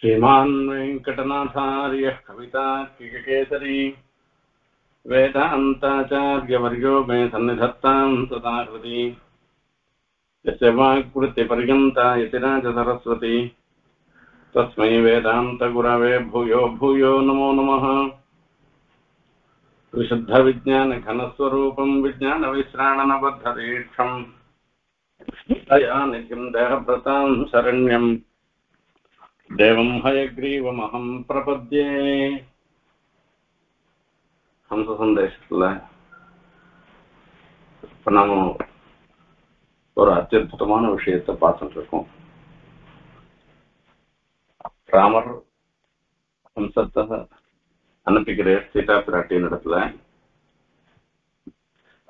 श्रीमान् वेङ्कटनाथार्यः कवितार्किककेसरी वेदान्ताचार्यवर्यो मे सन्निधत्ताम् सदा हृदि यस्य वाक्वृत्तिपर्यन्ता यतिराजसरस्वती तस्मै वेदान्तगुरवे भूयो भूयो नमो नमः। विशुद्धविज्ञानघनस्वरूपम् विज्ञानविश्राणनबद्धदीक्षम् दया नित्यम् देहभृताम् शरण्यम्। தேவம் ஹயக்ரீவமகம் பிரபத்யே ஹம்ச சந்தேசத்துல இப்ப நாம ஒரு அத்தியுத்தமான விஷயத்தை பார்த்துட்டு இருக்கோம் ராமர் ஹம்சத்தை அனுப்பிக்கிறேன் சீதா பிராட்டியின் இடத்துல.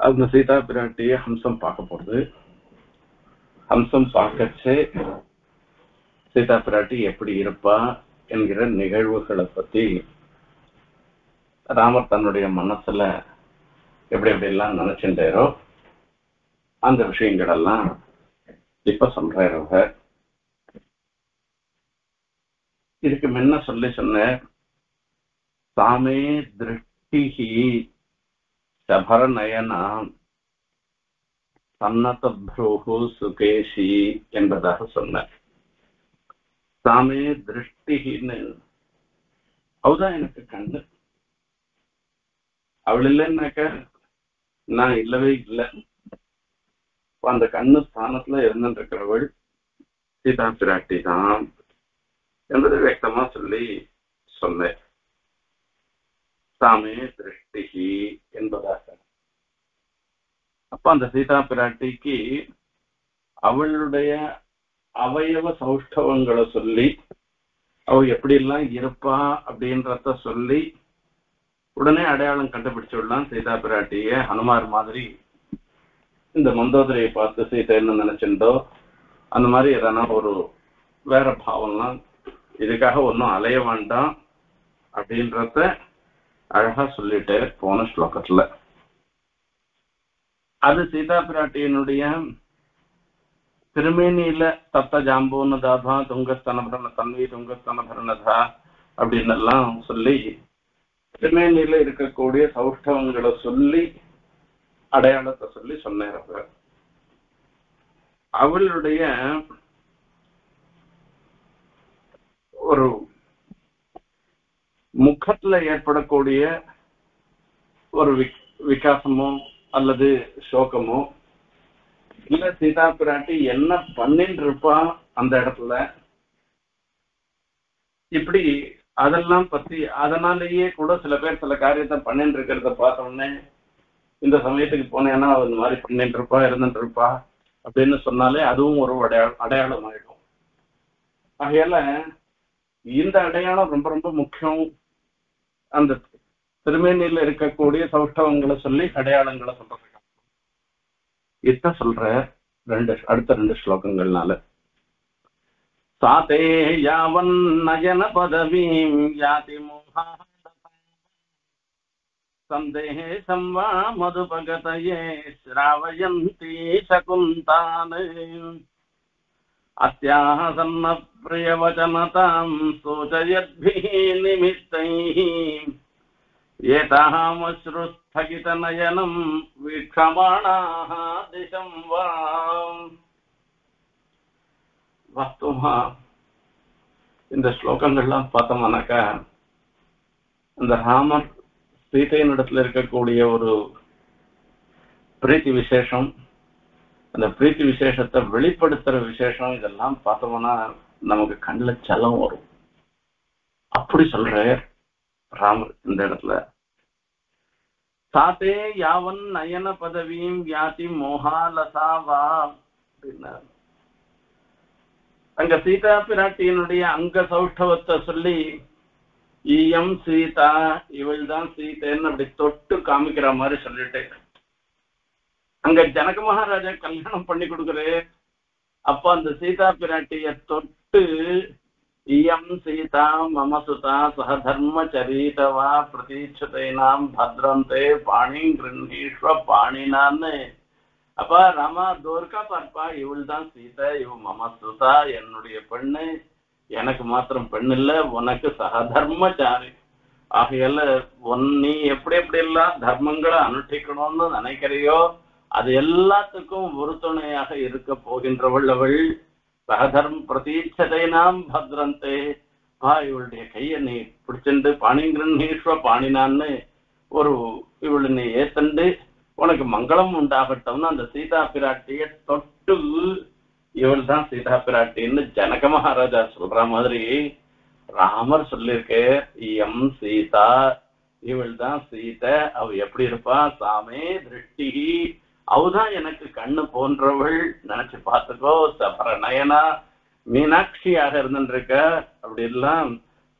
அந்த சீதா பிராட்டிய ஹம்சம் பார்க்க போறது. ஹம்சம் பார்க்கச்சே சீதா பிராட்டி எப்படி இருப்பா என்கிற நிகழ்வுகளை பத்தி ராமர் தன்னுடைய மனசுல எப்படி எப்படி எல்லாம் நினைச்சுட்டாரோ அந்த விஷயங்கள் எல்லாம் இப்ப சொல்றாரு இதுக்கு முன்ன சொல்லி சொன்ன சாமே திருஷ்டிஹி சபரநயனா சன்னதப்ரூஹு சுகேஷி என்பதாக சொன்னார். சாமே திருஷ்டின்னு அவதான் எனக்கு கண்ணு. அவள் இல்லைன்னாக்க நான் இல்லவே இல்லை. அந்த கண்ணு ஸ்தானத்துல இருந்துருக்கிறவள் இருக்கிறவள் சீதா பிராட்டி தான் என்பது வியக்தமா சொல்லி சொன்னேன். சாமே திருஷ்டிகி என்பதாக. அப்ப அந்த சீதா பிராட்டிக்கு அவளுடைய அவயவ சௌஷ்டவங்களை சொல்லி அவ எப்படி எல்லாம் இருப்பா அப்படின்றத சொல்லி உடனே அடையாளம் கண்டுபிடிச்சுடலாம் சீதா பிராட்டிய ஹனுமார் மாதிரி இந்த மந்தோதரையை பார்த்து சீதை என்ன நினைச்சுட்டோ அந்த மாதிரி எதனா ஒரு வேற பாவம்லாம் இதுக்காக ஒன்றும் அலைய வேண்டாம் அப்படின்றத அழகா சொல்லிட்டு போன ஸ்லோகத்துல. அது சீதா பிராட்டியினுடைய திருமேனியில தப்த ஜாம்பூன தாபா துங்கஸ்தனபரண தன்வி துங்கஸ்தனபரணதா அப்படின்னு எல்லாம் சொல்லி திருமேனியில இருக்கக்கூடிய சௌஷ்டவங்களை சொல்லி அடையாளத்தை சொல்லி சொன்னார் அவர். அவளுடைய ஒரு முகத்துல ஏற்படக்கூடிய ஒரு விகாசமோ அல்லது சோகமோ இல்ல சீதா பிராட்டி என்ன பண்ணிட்டு இருப்பா அந்த இடத்துல? இப்படி அதெல்லாம் பத்தி அதனாலேயே கூட சில பேர் சில காரியத்தை பண்ணிட்டு இருக்கிறத பார்த்த உடனே இந்த சமயத்துக்கு போனேன்னா இந்த மாதிரி பண்ணிட்டு இருப்பா இருந்துட்டு இருப்பா அப்படின்னு சொன்னாலே அதுவும் ஒரு அடையாளம் அடையாளம் ஆயிடும் ஆகையால இந்த அடையாளம் ரொம்ப ரொம்ப முக்கியம். அந்த திருமேனியில் இருக்கக்கூடிய சௌஷ்டவங்களை சொல்லி அடையாளங்களை சொல்றது. இத சொல்ற ரெண்டு அடுத்த ரெண்டு ஸ்லோகங்கள்னால. சாதே யாவன் நயன பதவீம் யாதி சந்தேசம் வா மதுபகதயே ஸ்ராவயந்தி சகுந்தான். அத்தியாக சன்ன பிரியவச்சனதாம் சூச்சயத்பிः நிமித்தைः एतामश्रुस्थगितनयनम् वीक्षमाणाः दिशम् वा வாஸ்தவமா இந்த ஸ்லோகங்கள்லாம் பார்த்தோம்னாக்கா இந்த ராமர் சீதையின் இடத்துல இருக்கக்கூடிய ஒரு பிரீத்தி விசேஷம் அந்த பிரீத்தி விசேஷத்தை வெளிப்படுத்துற விசேஷம் இதெல்லாம் பார்த்தோம்னா நமக்கு கண்ணில் செல்லம் வரும் அப்படி சொல்ற ராமர் இந்த இடத்துல. சாத்தே யாவன் நயன பதவியும் வியாதி மோகாலசாவா அப்படின்னார். அங்க சீதா பிராட்டியினுடைய அங்க சௌஷ்டவத்தை சொல்லி ஈயம் சீதா இவள் தான் சீதைன்னு அப்படி தொட்டு காமிக்கிற மாதிரி சொல்லிட்டு. அங்க ஜனக மகாராஜா கல்யாணம் பண்ணி கொடுக்குறேன் அப்ப அந்த சீதா பிராட்டிய தொட்டு இயம் சீதா மம சுதா சக தர்மச்சரீதவா பிரதீட்சதைனாம் பத்ரந்தே பாணி गृह्णीष्व பாணினான்னு அப்ப ராமா துர்கா பார்ப்பா இவள் தான் சீதா இவ மம சுதா என்னுடைய பெண்ணு. எனக்கு மாத்திரம் பெண் இல்ல உனக்கு சகதர்மச்சாரி ஆகையால உன் நீ எப்படி எப்படி எல்லாம் தர்மங்களை அனுஷ்டிக்கணும்னு நினைக்கிறையோ அது எல்லாத்துக்கும் உறுதுணையாக இருக்க போகின்றவள் அவள் சகதர்ம பிரதீட்சதை நாம் பத்ரந்தே. பா இவளுடைய கையை நீ பிடிச்சிண்டு பாணிங்கிரீஸ்வ பாணினான்னு ஒரு இவளை நீ ஏத்தண்டு உனக்கு மங்களம் உண்டாகட்டும்னு அந்த சீதா பிராட்டிய தொட்டு இவள் தான் சீதா பிராட்டின்னு ஜனக மகாராஜா சொல்ற மாதிரி ராமர் சொல்லியிருக்கே எம் சீதா இவள் தான் சீதை அவ எப்படி இருப்பா? சாமே திருஷ்டி அவதான் எனக்கு கண்ணு போன்றவள். நினைச்சு பார்த்துக்கோ சபர நயனா மீனாட்சியாக இருந்துருக்க. அப்படி எல்லாம்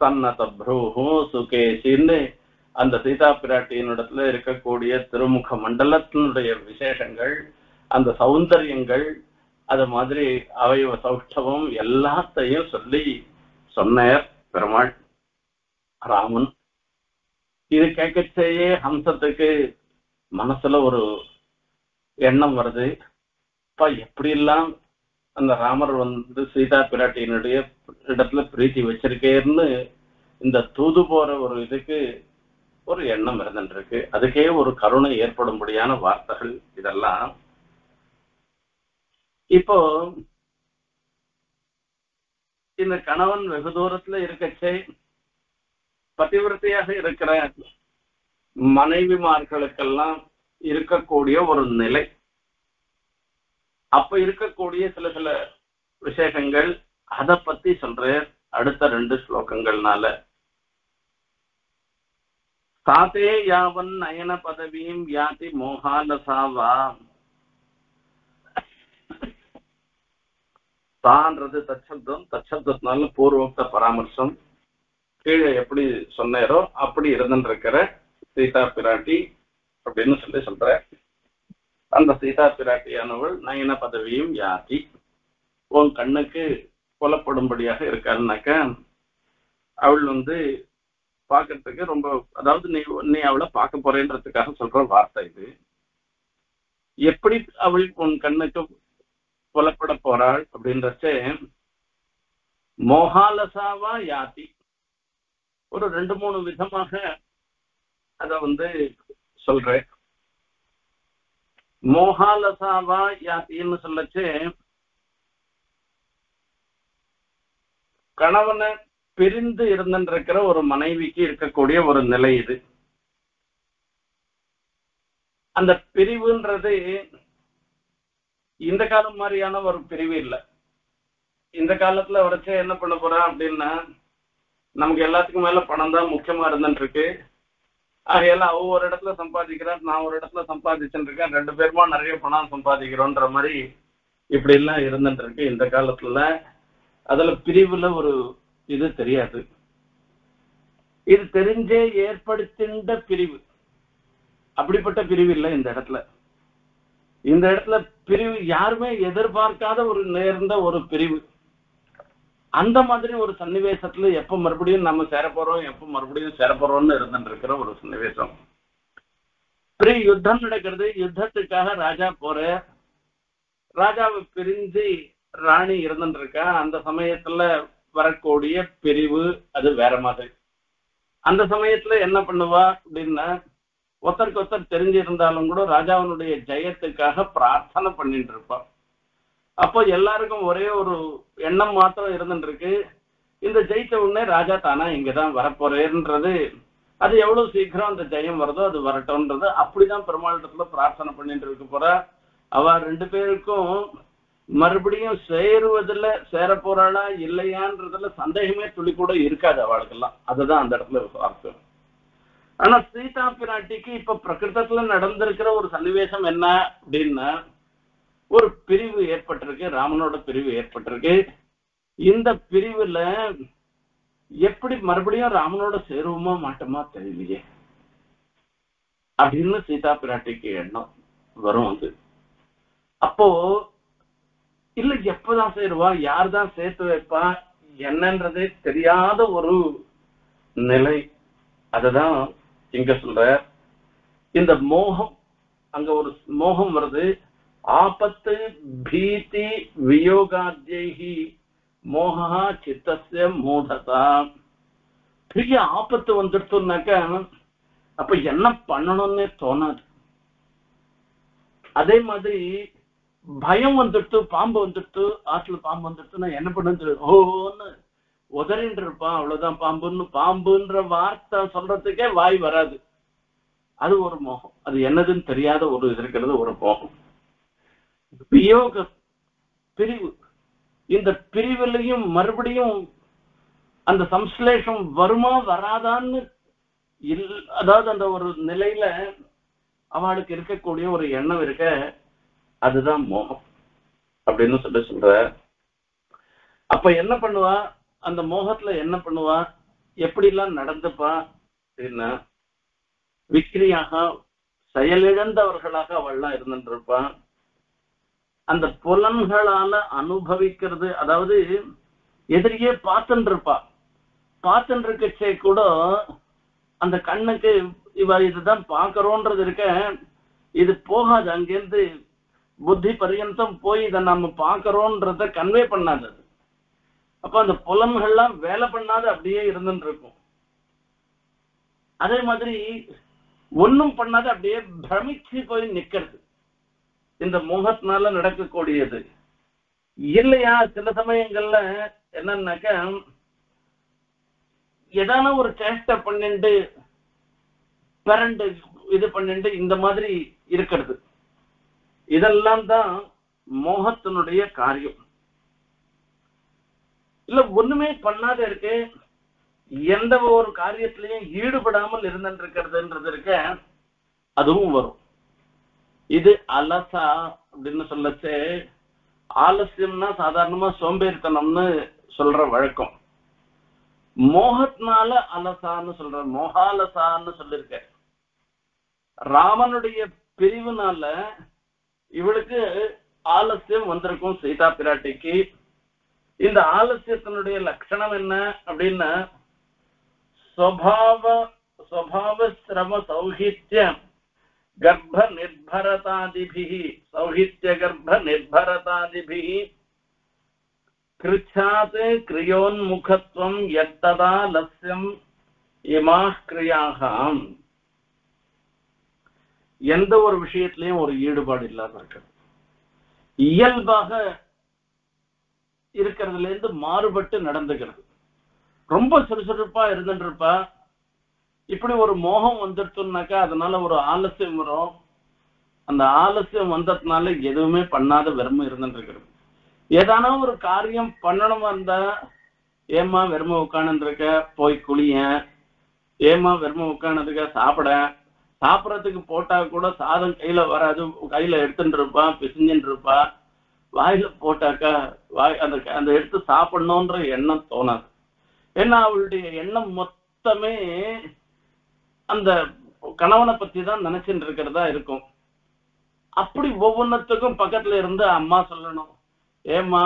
சன்னத ப்ரூஹும் சுகேஷின்னு அந்த சீதா பிராட்டியினிடத்துல இருக்கக்கூடிய திருமுக மண்டலத்தினுடைய விசேஷங்கள் அந்த சௌந்தரியங்கள் அது மாதிரி அவயவ சௌஷ்டவம் எல்லாத்தையும் சொல்லி சொன்னார் பெருமாள். ராமன். இது கேட்கச்சேயே ஹம்சத்துக்கு மனசுல ஒரு எண்ணம் வருது. அப்பா எப்படி எல்லாம் அந்த ராமர் வந்து சீதா பிராட்டியினுடைய இடத்துல பிரீத்தி வச்சிருக்கேன்னு இந்த தூது போற ஒரு இதுக்கு ஒரு எண்ணம் இருந்துருக்கு அதுக்கே ஒரு கருணை ஏற்படும்படியான வார்த்தைகள் இதெல்லாம். இப்போ இந்த கணவன் வெகு தூரத்துல இருக்கச்சே பதிவிரத்தையாக இருக்கிற மனைவிமார்களுக்கெல்லாம் இருக்கக்கூடிய ஒரு நிலை. அப்ப இருக்கக்கூடிய சில சில விசேஷங்கள் அத பத்தி சொல்றேன். அடுத்த ரெண்டு ஸ்லோகங்கள்னால. தாத்தே யாவன் நயன பதவியும் யாதி மோகாலசாவா தான்றது தச்சப்தம் தச்சப்தத்தினால பூர்வோக்த பராமர்சம். கீழே எப்படி சொன்னாரோ அப்படி இருந்துருக்கிற சீதா பிராட்டி அப்படின்னு சொல்லி சொல்ற அந்த சீதா பிராட்டியானவள் நயன பதவியும் யாதி. உன் கண்ணுக்கு கொலப்படும்படியாக இருக்காருனாக்க அவள் வந்து பார்க்கறதுக்கு ரொம்ப அதாவது நீ நீ அவளை பார்க்க போறேன்றதுக்காக சொல்ற வார்த்தை இது. எப்படி அவள் உன் கண்ணுக்கு புலப்பட போறாள் அப்படின்றச்ச மோகாலசாவா யாதி. ஒரு ரெண்டு மூணு விதமாக அத வந்து சொல்றேன். மோகாலசாவா யாத்தின்னு சொல்லச்சு. கணவனை பிரிந்து இருந்திருக்கிற ஒரு மனைவிக்கு இருக்கக்கூடிய ஒரு நிலை இது. அந்த பிரிவுன்றது இந்த காலம் மாதிரியான ஒரு பிரிவு இல்லை. இந்த காலத்துல வரைச்சே என்ன பண்ண போறான் அப்படின்னா நமக்கு எல்லாத்துக்கும் மேல பணம் தான் முக்கியமா இருந்துட்டு இருக்கு எல்லாம் ஒவ்வொரு இடத்துல சம்பாதிக்கிறார் நான் ஒரு இடத்துல சம்பாதிச்சுட்டு இருக்கேன். ரெண்டு பேருமா நிறைய பணம் சம்பாதிக்கிறோன்ற மாதிரி இப்படி எல்லாம் இருந்துட்டு இருக்கு இந்த காலத்துல. அதுல பிரிவுல ஒரு இது தெரியாது. இது தெரிஞ்சே ஏற்படுத்தின்ற பிரிவு. அப்படிப்பட்ட பிரிவு இல்லை இந்த இடத்துல. இந்த இடத்துல பிரிவு யாருமே எதிர்பார்க்காத ஒரு நேர்ந்த ஒரு பிரிவு. அந்த மாதிரி ஒரு சன்னிவேசத்துல எப்ப மறுபடியும் நம்ம சேர போறோம் எப்ப மறுபடியும் சேர போறோம்னு இருந்துட்டு இருக்கிற ஒரு சன்னிவேசம். பெரிய யுத்தம் நடக்கிறது. யுத்தத்துக்காக ராஜா போற ராஜாவை பிரிஞ்சு ராணி இருந்துட்டு இருக்கா அந்த சமயத்துல வரக்கூடிய பிரிவு அது வேற மாதிரி. அந்த சமயத்துல என்ன பண்ணுவா அப்படின்னா ஒருத்தருக்கு ஒருத்தர் தெரிஞ்சிருந்தாலும் கூட ராஜாவினுடைய ஜெயத்துக்காக பிரார்த்தனை பண்ணிட்டு இருப்பான் அப்போ எல்லாருக்கும் ஒரே ஒரு எண்ணம் மாத்திரம் இருந்துருக்கு இந்த ஜெயிச்ச உடனே ராஜா தானா இங்கதான் வரப்போறேன்றது. அது எவ்வளவு சீக்கிரம் அந்த ஜெயம் வருதோ அது வரட்டும்ன்றது அப்படிதான் பெருமாளத்துல பிரார்த்தனை பண்ணிட்டு இருக்க போறா. அவ ரெண்டு பேருக்கும் மறுபடியும் சேருவதுல சேர போறாளா இல்லையான்றதுல சந்தேகமே துளி கூட இருக்காது அவளுக்கெல்லாம். அதுதான் அந்த இடத்துல அர்த்தம் ஆனா சீதா பிராட்டிக்கு இப்ப பிரகிருதத்துல நடந்திருக்கிற ஒரு சன்னிவேசம் என்ன அப்படின்னா ஒரு பிரிவு ஏற்பட்டிருக்கு ராமனோட பிரிவு ஏற்பட்டிருக்கு. இந்த பிரிவுல எப்படி மறுபடியும் ராமனோட சேருவோமா மாட்டோமா தெரியலையே. அப்படின்னு சீதா பிராட்டிக்கு எண்ணம் வரும் அது. அப்போ இல்ல எப்பதான் சேருவா யார் தான் சேர்த்து வைப்பா என்னன்றதே தெரியாத ஒரு நிலை. அததான் இங்க சொல்ற இந்த மோகம். அங்க ஒரு மோகம் வருது. ஆபத்து பீதி वियोगाद्यैः மோகா சித்தசிய மூடதா பெரிய ஆபத்து வந்துடுத்துனாக்க அப்ப என்ன பண்ணணும்னே தோணாது அதே மாதிரி பயம் வந்துடுத்து பாம்பு வந்துடுத்து ஆற்றுல பாம்பு வந்துடுத்து நான் என்ன பண்ணு ஓன்னு உதறின்னு இருப்பான் அவ்வளவுதான் பாம்புன்னு பாம்புன்ற வார்த்தை சொல்றதுக்கே வாய் வராது. அது ஒரு மோகம். அது என்னதுன்னு தெரியாத ஒரு இது இருக்கிறது ஒரு மோகம். வியோக பிரிவு. இந்த பிரிவிலையும் மறுபடியும் அந்த சம்ஸ்லேஷம் வருமா வராதான்னு இல் அதாவது அந்த ஒரு நிலையில அவளுக்கு இருக்கக்கூடிய ஒரு எண்ணம் இருக்க அதுதான் மோகம் அப்படின்னு சொல்லி சொல்ற. அப்ப என்ன பண்ணுவா? அந்த மோகத்துல என்ன பண்ணுவா? எப்படி எல்லாம் நடந்துப்பா? அப்படின்னா விக்ரியாக செயலிழந்தவர்களாக அவள்லாம் இருந்துட்டு இருப்பான் அந்த புலன்களால அனுபவிக்கிறது அதாவது எதிரியே பார்த்துட்டு இருப்பா பார்த்துட்டு இருக்கச்சே கூட அந்த கண்ணுக்கு இவ இதுதான் பாக்குறோன்றது இருக்க இது போகாது. அங்கிருந்து புத்தி பரியந்தம் போய் இதை நம்ம பாக்குறோன்றத கன்வே பண்ணாது அது. அப்ப அந்த புலன்கள்லாம் வேலை பண்ணாது அப்படியே இருந்துட்டு இருக்கும் அதே மாதிரி ஒன்னும் பண்ணாத அப்படியே பிரமிச்சு போய் நிக்கிறது. இந்த முகத்தினால நடக்கக்கூடியது. இல்லையா? சில சமயங்கள்ல என்னன்னாக்க ஏதான ஒரு சேஷ்டை பண்ணிட்டு பரண்டு இது பண்ணிட்டு இந்த மாதிரி இருக்கிறது. இதெல்லாம் தான் மோகத்தினுடைய காரியம். இல்ல ஒண்ணுமே பண்ணாத இருக்கு எந்த ஒரு காரியத்திலையும் ஈடுபடாமல் இருந்துட்டு இருக்கிறதுன்றது இருக்க அதுவும் வரும். இது அலசா அப்படின்னு சொல்லச்சு. ஆலசியம்னா சாதாரணமா சோம்பேறித்தனம்னு சொல்ற வழக்கம். மோகத்னால அலசான்னு சொல்ற மோகாலசான்னு சொல்லியிருக்க. ராமனுடைய பிரிவுனால இவளுக்கு ஆலசியம் வந்திருக்கும் சீதா பிராட்டிக்கு. இந்த ஆலசியத்தினுடைய லட்சணம் என்ன அப்படின்னா சுவாவ சுவாவ சிரம சௌகித்யம் गर्भ निर्भरतादिभिः सौहित्य गर्भ निर्भरतादिभिः कृच्छात् क्रियोन्मुखत्वं यत्तदा लस्यम् इमाः क्रियाः எந்த ஒரு விஷயத்திலையும் ஒரு ஈடுபாடு இல்லாம இருக்கிறது இயல்பாக இருக்கிறதுல இருந்து மாறுபட்டு நடந்துக்கிறது ரொம்ப சுறுசுறுப்பா இருந்துட்டு இருப்பா இப்படி ஒரு மோகம் வந்துடுச்சுனாக்கா அதனால ஒரு ஆலசியம் வரும். அந்த ஆலசியம் வந்ததுனால எதுவுமே பண்ணாத வெறுமை இருந்துட்டு இருக்கிறது ஏதானா ஒரு காரியம் பண்ணணுமா இருந்தா ஏமா வெறுமை உட்காந்துருக்க போய் குளிய. ஏமா வெறுமை உட்காந்துருக்க சாப்பிட. சாப்பிட்றதுக்கு போட்டா கூட சாதம் கையில வராது. கையில எடுத்துட்டு இருப்பான் பிசிஞ்சுட்டு இருப்பான் வாயில போட்டாக்கா வாய் அந்த அந்த எடுத்து சாப்பிடணுன்ற எண்ணம் தோணாது. ஏன்னா அவளுடைய எண்ணம் மொத்தமே அந்த கணவனை பத்தி தான் நினைச்சுட்டு இருக்கிறதா இருக்கும். அப்படி ஒவ்வொன்றத்துக்கும் பக்கத்துல இருந்து அம்மா சொல்லணும். ஏம்மா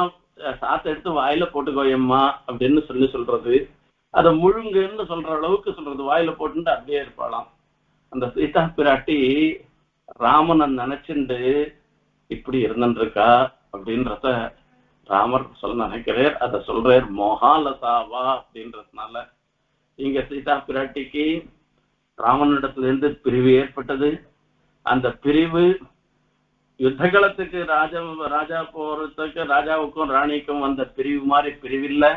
சாத்தை எடுத்து வாயில போட்டுக்கோ ஏம்மா அப்படின்னு சொல்லி சொல்றது. அதை முழுங்குன்னு சொல்ற அளவுக்கு சொல்றது. வாயில போட்டுட்டு அப்படியே இருப்பாளாம். அந்த சீதா பிராட்டி ராமனை நினைச்சுண்டு இப்படி இருந்துருக்கா? அப்படின்றத ராமர் சொல்ல நினைக்கிறார் அதை சொல்றார் மொஹாலதாவா அப்படின்றதுனால. இங்க சீதா பிராட்டிக்கு ராமனிடத்திலிருந்து பிரிவு ஏற்பட்டது. அந்த பிரிவு யுத்தகலத்துக்கு ராஜா ராஜா போறதுக்கு ராஜாவுக்கும் ராணிக்கும் வந்த பிரிவு மாதிரி பிரிவில்லை.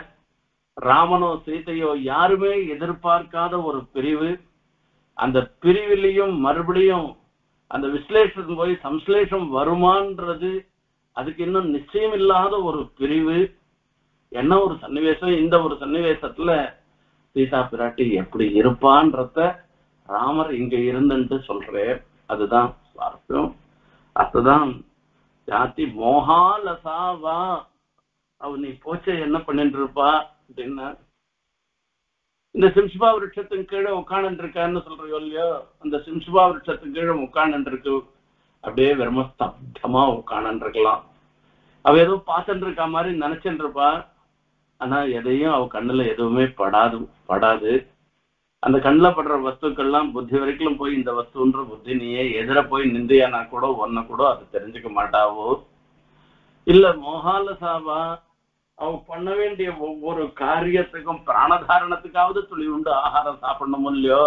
ராமனோ சீதையோ யாருமே எதிர்பார்க்காத ஒரு பிரிவு. அந்த பிரிவிலையும் மறுபடியும் அந்த விஸ்லேஷம் போய் சம்ஸ்லேஷம் வருமான்றது அதுக்கு இன்னும் நிச்சயம் இல்லாத ஒரு பிரிவு. என்ன ஒரு சன்னிவேசம்? இந்த ஒரு சன்னிவேசத்துல சீதா பிராட்டி எப்படி இருப்பான்றத ராமர் இங்க இருந்துட்டு சொல்றேன் அதுதான் சுவாரஸ்யம். அதுதான் ஜாதி மோகாலசாவா. அவ நீ போச்ச என்ன பண்ணிட்டு இருப்பா அப்படின்னா இந்த சிம்சுபா விருட்சத்தின் கீழே உட்காந்து இருக்கான்னு சொல்றியோ இல்லையோ அந்த சிம்சுபா விருட்சத்தின் கீழே உட்காந்து இருக்கு அப்படியே வெறும ஸ்தப்தமா உட்காந்து இருக்கலாம் அவ ஏதோ பார்த்துட்டு இருக்க மாதிரி நினைச்சுட்டு இருப்பா ஆனா எதையும் அவ கண்ணுல எதுவுமே படாது படாது. அந்த கண்ணுல படுற வஸ்துக்கள்லாம் புத்தி வரைக்கும் போய் இந்த வஸ்துன்ற புத்தி நீயே எதிர போய் நிந்தையானா கூட ஒன்ன கூட அது தெரிஞ்சுக்க மாட்டாவோ? இல்ல மோகாலசாவா அவ பண்ண வேண்டிய ஒவ்வொரு காரியத்துக்கும் பிராணதாரணத்துக்காவது துளி உண்டு ஆகாரம் சாப்பிடணும் இல்லையோ?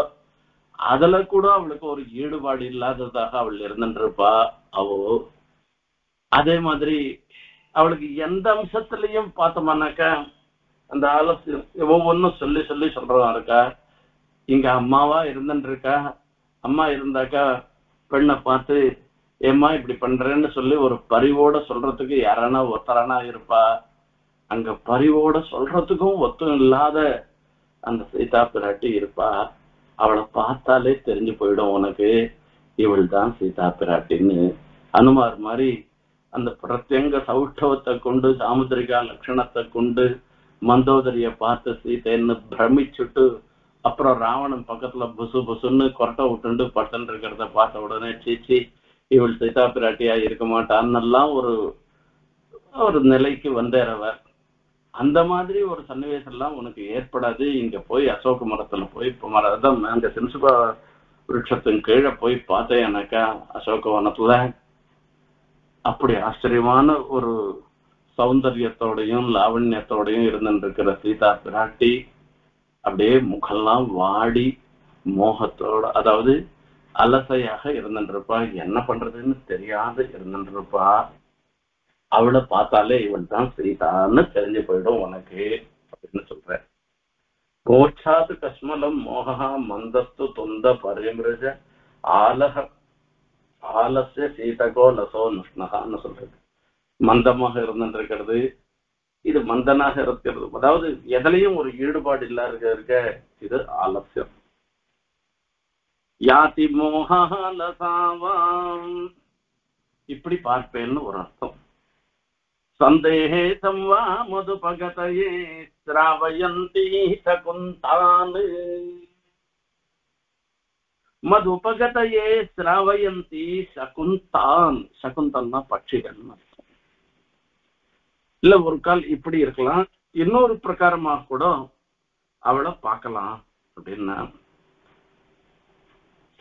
அதுல கூட அவளுக்கு ஒரு ஈடுபாடு இல்லாததாக அவள் இருந்துருப்பா. அவோ அதே மாதிரி அவளுக்கு எந்த அம்சத்திலையும் பார்த்தோம்னாக்கா அந்த ஆலோசனை ஒவ்வொன்றும் சொல்லி சொல்லி சொல்றதா இருக்கா? இங்க அம்மாவா இருந்துருக்கா அம்மா இருந்தாக்கா பெண்ணை பார்த்து ஏம்மா இப்படி பண்றேன்னு சொல்லி ஒரு பரிவோட சொல்றதுக்கு யாரானா ஒத்தரானா இருப்பா? அங்க பரிவோட சொல்றதுக்கும் ஒத்தும் இல்லாத அந்த சீதா பிராட்டி இருப்பா. அவளை பார்த்தாலே தெரிஞ்சு போயிடும் உனக்கு. இவள் தான் சீதா பிராட்டின்னு. அனுமார் மாதிரி அந்த பிரத்யங்க சௌஷ்டவத்தை கொண்டு சாமுதிரிகா லட்சணத்தை கொண்டு மந்தோதரிய பார்த்து சீதைன்னு பிரமிச்சுட்டு அப்புறம் ராவணன் பக்கத்துல புசு புசுன்னு கொரட்டை விட்டுண்டு பட்டன் இருக்கிறத பார்த்த உடனே சீச்சி இவள் சீதா பிராட்டியா இருக்க மாட்டான்னெல்லாம் ஒரு ஒரு நிலைக்கு வந்தேறவர். அந்த மாதிரி ஒரு சன்னிவேசம் எல்லாம் உனக்கு ஏற்படாது. இங்க போய் அசோக மரத்துல போய் இப்ப மரம் அங்க சின்சுபா விருட்சத்தின் கீழே போய் பார்த்தேன் எனக்கா அசோக வனத்துல அப்படி ஆச்சரியமான ஒரு சௌந்தரியத்தோடையும் லாவண்யத்தோடையும் இருந்துருக்கிற சீதா பிராட்டி அப்படியே முகெல்லாம் வாடி மோகத்தோட அதாவது அலசையாக இருந்துருப்பா. என்ன பண்றதுன்னு தெரியாத இருந்துருப்பா அவளை பார்த்தாலே இவன் தான் செய்தான்னு தெரிஞ்சு போயிடும் உனக்கு அப்படின்னு சொல்ற கோச்சாது கஷ்மலம் மோகா மந்தஸ்து தொந்த பரிமிருஜ ஆலக ஆலசிய சீதகோ லசோ நுஷ்ணகான்னு சொல்றது. மந்தமாக இருந்துருக்கிறது. இது மந்தனாக இருக்கிறது. அதாவது எதுலையும் ஒரு ஈடுபாடு இல்லாத இருக்க இது ஆலசியம் யாதி மோகாலசாவாம் இப்படி பார்ப்பேன்னு ஒரு அர்த்தம். சந்தேகம் வா மதுபகதையே ஸ்ராவயந்தி சகுந்தானு. மதுபகதையே ஸ்ராவயந்தி சகுந்தான். சகுந்தன்னா பட்சிகள் இல்ல ஒரு கால் இப்படி இருக்கலாம். இன்னொரு பிரகாரமா கூட அவளை பார்க்கலாம் அப்படின்னா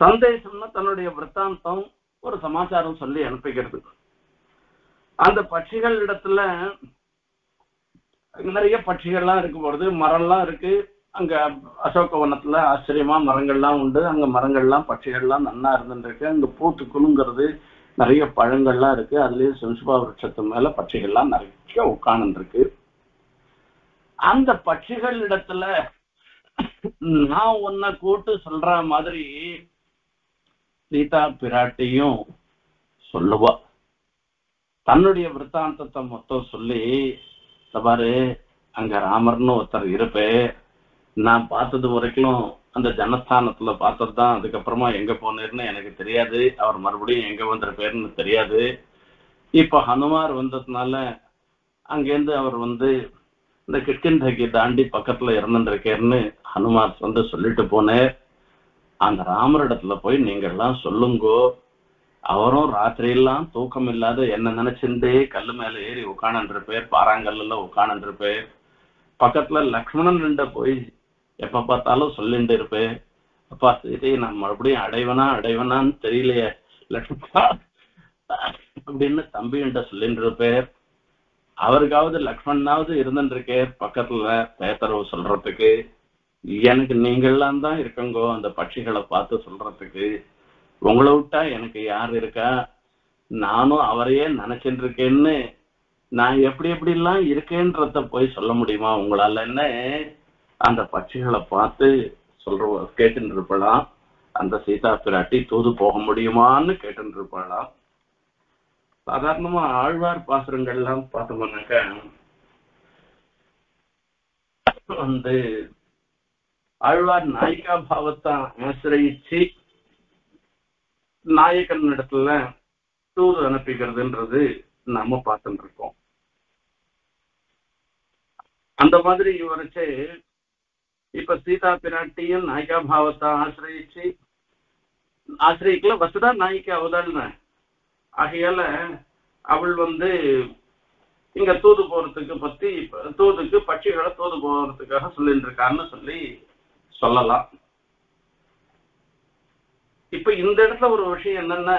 சந்தேசம்னா தன்னுடைய விற்த்தாந்தம் ஒரு சமாச்சாரம் சொல்லி அனுப்பிக்கிறது அந்த பட்சிகள் இடத்துல நிறைய பட்சிகள்லாம் இருக்கு மரம் மரம்லாம் இருக்கு. அங்க அசோக வனத்துல ஆச்சரியமா மரங்கள்லாம் உண்டு. அங்க மரங்கள்லாம் பட்சிகள்லாம் நன்னா இருந்துருக்கு அங்க பூத்து குலுங்கிறது நிறைய பழங்கள்லாம் இருக்கு. அதுலயும் சென்சுபா விருட்சத்து மேல பட்சிகள்லாம் நிறைய உட்கார்ந்து இருக்கு. அந்த பட்சிகள் இடத்துல நான் உன்னை கூட்டு சொல்ற மாதிரி சீதா பிராட்டியும் சொல்லுவா. தன்னுடைய விற்த்தாந்தத்தை மொத்தம் சொல்லி பாரு அங்க ராமர்னு ஒருத்தர் இருப்பே நான் பார்த்தது வரைக்கும் அந்த ஜனஸ்தானத்துல பார்த்தது தான் அதுக்கப்புறமா எங்க போனேர்னு எனக்கு தெரியாது. அவர் மறுபடியும் எங்க வந்திருப்பேர்னு தெரியாது. இப்ப ஹனுமார் வந்ததுனால அங்கேருந்து அவர் வந்து இந்த கிட்கிந்தகி தாண்டி பக்கத்துல இருந்துருக்கேன்னு ஹனுமார் வந்து சொல்லிட்டு போனேன் அந்த ராமரிடத்துல போய் நீங்க எல்லாம் சொல்லுங்கோ. அவரும் ராத்திரியெல்லாம் தூக்கம் இல்லாத என்ன நினைச்சிருந்தே கல்லு மேல ஏறி உட்காந்துருப்பேர் பாறாங்கல்ல உட்காந்துருப்பேர் பக்கத்துல லக்ஷ்மணன் ரெண்ட போய் எப்ப பார்த்தாலும் சொல்லிட்டு இருப்பேன் அப்பா சரி நான் மறுபடியும் அடைவனா அடைவனான்னு தெரியலையே. லக்ஷ்மணா அப்படின்னு தம்பிகிட்ட சொல்லிட்டு இருப்பேர் அவருக்காவது லக்ஷ்மணனாவது இருந்துருக்கேர் பக்கத்துல பேத்தரவு சொல்றதுக்கு. எனக்கு நீங்கள்லாம் தான் இருக்கங்கோ அந்த பட்சிகளை பார்த்து சொல்றதுக்கு. உங்களை விட்டா எனக்கு யார் இருக்கா? நானும் அவரையே நினைச்சிட்டு இருக்கேன்னு நான் எப்படி எப்படி எல்லாம் இருக்கேன்றத போய் சொல்ல முடியுமா? உங்களால என்ன? அந்த பட்சிகளை பார்த்து சொல்ற கேட்டுன்னு இருப்பலாம் அந்த சீதா பிராட்டி தூது போக முடியுமான்னு கேட்டுன்னு இருப்பாளாம் சாதாரணமா ஆழ்வார் பாசுரங்கள்லாம் பார்த்தோம்னாக்கா வந்து ஆழ்வார் நாயிகா பாவத்தை ஆசிரியிச்சு நாயகன் இடத்துல தூது அனுப்பிக்கிறதுன்றது நாம பார்த்துட்டு இருக்கோம் அந்த மாதிரி வரைச்சு இப்ப சீதா பிராட்டியும் நாயிகா பாவத்தை ஆசிரியிச்சு ஆசிரியக்கல வசுதா நாயிக்கா அவதான ஆகையால அவள் வந்து இங்க தூது போறதுக்கு பத்தி தூதுக்கு பட்சிகளை தூது போறதுக்காக சொல்லிட்டு இருக்கான்னு சொல்லி சொல்லலாம். இப்ப இந்த இடத்துல ஒரு விஷயம் என்னன்னா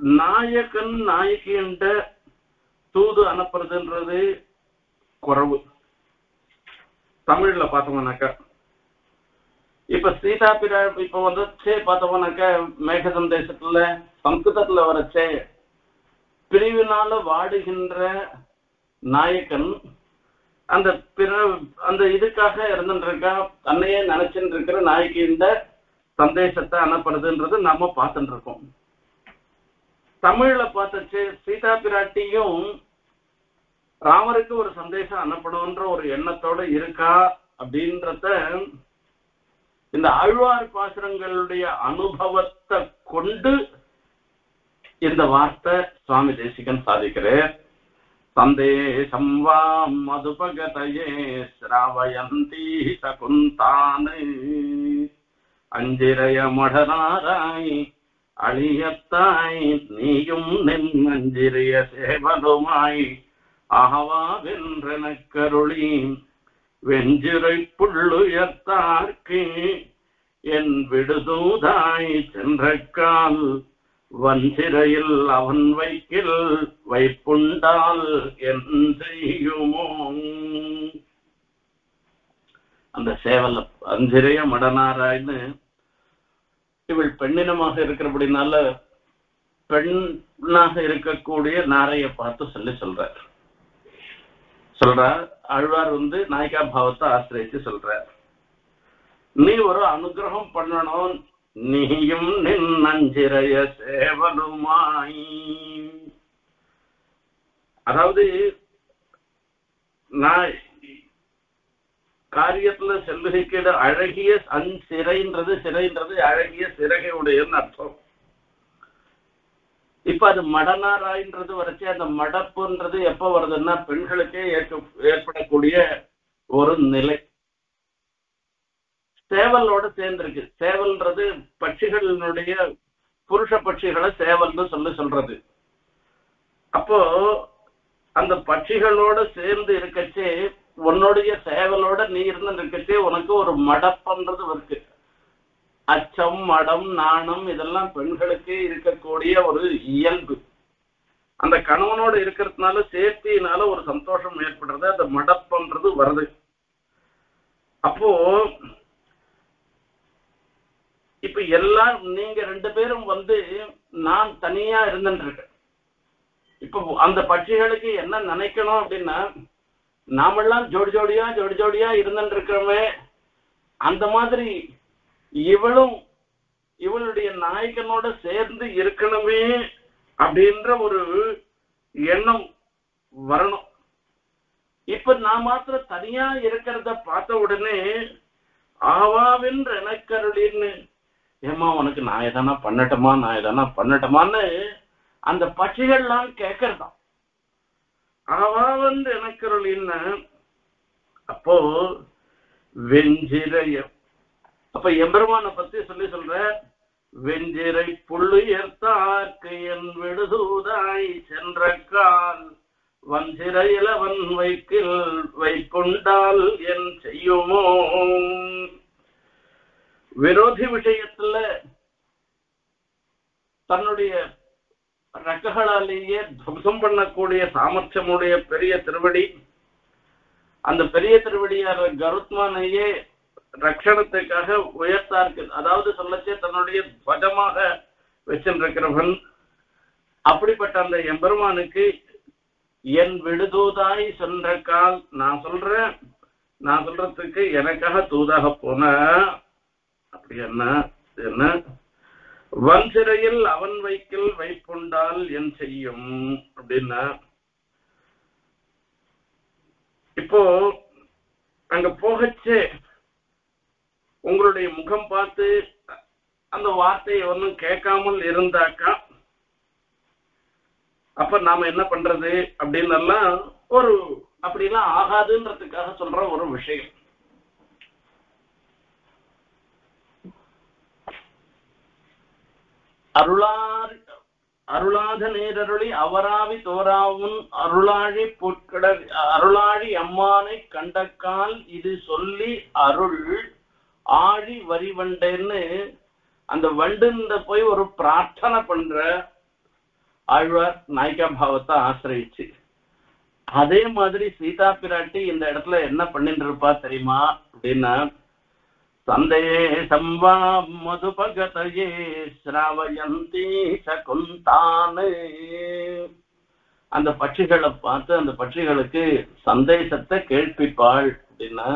நாயகன் நாயகின்ற தூது அனுப்புறதுன்றது குறவு. தமிழ்ல பார்த்தோம்னாக்கா இப்ப சீதா பிரா இப்ப வந்துச்சே பார்த்தோம்னாக்கா மேக சந்தேசத்துல சம்ஸ்கிருதத்துல வரச்சே பிரிவினால வாடுகின்ற நாயக்கன் அந்த பிற அந்த இதுக்காக இருந்துருக்கா தன்னையே நினைச்சுட்டு இருக்கிற நாய்க்கு இந்த சந்தேசத்தை அனுப்புறதுன்றது நம்ம பார்த்துட்டு இருக்கோம் தமிழ்ல பார்த்துச்சு சீதா பிராட்டியும் ராமருக்கு ஒரு சந்தேசம் அனுப்பணும்ன்ற ஒரு எண்ணத்தோட இருக்கா அப்படின்றத இந்த ஆழ்வார் பாசுரங்களுடைய அனுபவத்தை கொண்டு இந்த வார்த்தை சுவாமி தேசிகன் சாதிக்கிறார். சந்தேசம் வா மதுபகதயே சிராவயந்தி சகுந்தானே. அஞ்சிரய மடனாராய் அழியத்தாய் நீயும் நின் அஞ்சிரிய சேவலுமாய். அகவா வென்றன கருளி வெஞ்சிரை புள்ளுயர்த்தார்க்கு என் விடுதூதாய் சென்றக்கால் வஞ்சிரையில் அவன் வைக்கில் வைப்புண்டால் என் செய்யுமோ? அந்த சேவல அஞ்சிரைய மடனாராய்னு இவள் பெண்ணினமாக இருக்கிறபடினால பெண்ணாக இருக்கக்கூடிய நாரைய பார்த்து சொல்லி சொல்றார். சொல்றார். ஆழ்வார் வந்து நாயிகா பாவத்தை ஆசிரியச்சு சொல்றார். நீ ஒரு அனுகிரகம் பண்ணணும். நீயும் நின் நஞ்சிரைய சேவலுமாய் அதாவது நான் காரியத்துல செல்லுகைக்கிட அழகிய அன் சிறைன்றது சிறைன்றது அழகிய சிறகை உடையன்னு அர்த்தம். இப்ப அது மடனாராயின்றது வரைச்சு அந்த மடப்புன்றது எப்ப வருதுன்னா பெண்களுக்கே ஏற்க ஏற்படக்கூடிய ஒரு நிலை. சேவலோட சேர்ந்திருக்கு. சேவல்ன்றது பட்சிகளினுடைய புருஷ பட்சிகளை சேவல்னு சொல்லி சொல்றது. அப்போ அந்த பட்சிகளோட சேர்ந்து இருக்கச்சே உன்னுடைய சேவலோட நீ இருந்து இருக்கச்சே உனக்கு ஒரு மடப்பன்றது இருக்கு. அச்சம் மடம் நாணம் இதெல்லாம் பெண்களுக்கு இருக்கக்கூடிய ஒரு இயல்பு. அந்த கணவனோட இருக்கிறதுனால சேர்த்தினால ஒரு சந்தோஷம் ஏற்படுறது அந்த மடப்பன்றது வருது. அப்போ இப்ப எல்லாம் நீங்க ரெண்டு பேரும் வந்து நான் தனியா இருந்துருக்கேன் இருக்கேன் இப்ப அந்த பட்சிகளுக்கு என்ன நினைக்கணும் அப்படின்னா நாமெல்லாம் ஜோடி ஜோடியா ஜோடி ஜோடியா இருந்துருக்கிறோமே இருக்கிறோமே அந்த மாதிரி இவளும் இவளுடைய நாயகனோட சேர்ந்து இருக்கணுமே அப்படின்ற ஒரு எண்ணம் வரணும். இப்ப நான் மாத்திர தனியா இருக்கிறத பார்த்த உடனே ஆவாவின் எனக்கருளின்னு ஏமா உனக்கு நான் எதனா பண்ணட்டுமா? நான் எதனா பண்ணட்டுமான்னு அந்த பட்சிகள்லாம் கேட்கறதாம் ஆவாவென்று எனக்கருளின்னு அப்போ வெஞ்சிரைய அப்ப எம்பெருமான பத்தி சொல்லி சொல்ற வெஞ்சிரை புள்ளுயர்த்தார்க்கு என் விடுதூதாய் சென்ற கால் வஞ்சிரையிலவன் வைக்கில் வைப்புண்டால் என் செய்யுமோ? விரோதி விஷயத்துல தன்னுடைய ரக்ககளாலேயே துவம்சம் பண்ணக்கூடிய சாமர்த்தியமுடைய பெரிய திருவடி அந்த பெரிய திருவடியார் கருத்மானையே ரட்சணத்துக்காக உயர்த்தார்க்கு அதாவது சொல்லச்சே தன்னுடைய துவஜமாக வச்சிருக்கிறவன் அப்படிப்பட்ட அந்த எம்பெருமானுக்கு என் விடுதூதாய் சென்ற கால் நான் சொல்றேன். நான் சொல்றதுக்கு எனக்காக தூதாக போன அப்படி என்ன என்ன? வன்சிறையில் அவன் வைக்கில் வைப்புண்டால் என் செய்யும். அப்படின்னா இப்போ அங்க போகச்சே உங்களுடைய முகம் பார்த்து அந்த வார்த்தையை ஒன்றும் கேட்காமல் இருந்தாக்கா அப்ப நாம என்ன பண்றது அப்படின்னு ஒரு அப்படிலாம் ஆகாதுன்றதுக்காக சொல்ற ஒரு விஷயம். அருளார் அருளாத நேரருளி அவராவி தோராவும் அருளாழி பொற்கட அருளாழி அம்மானை கண்டக்கால் இது சொல்லி அருள் ஆழி வண்டேன்னு அந்த வண்டுந்த போய் ஒரு பிரார்த்தனை பண்ற ஆழ்வார் நாய்க்கா பாவத்தை ஆசிரியிச்சு. அதே மாதிரி சீதா பிராட்டி இந்த இடத்துல என்ன பண்ணிட்டு இருப்பா தெரியுமா? அப்படின்னா சந்தேசம் வா மதுபகதையே ஸ்ராவயந்தி சகுந்தானு. அந்த பட்சிகளை பார்த்து அந்த பட்சிகளுக்கு சந்தேசத்தை கேட்பிப்பாள் அப்படின்னா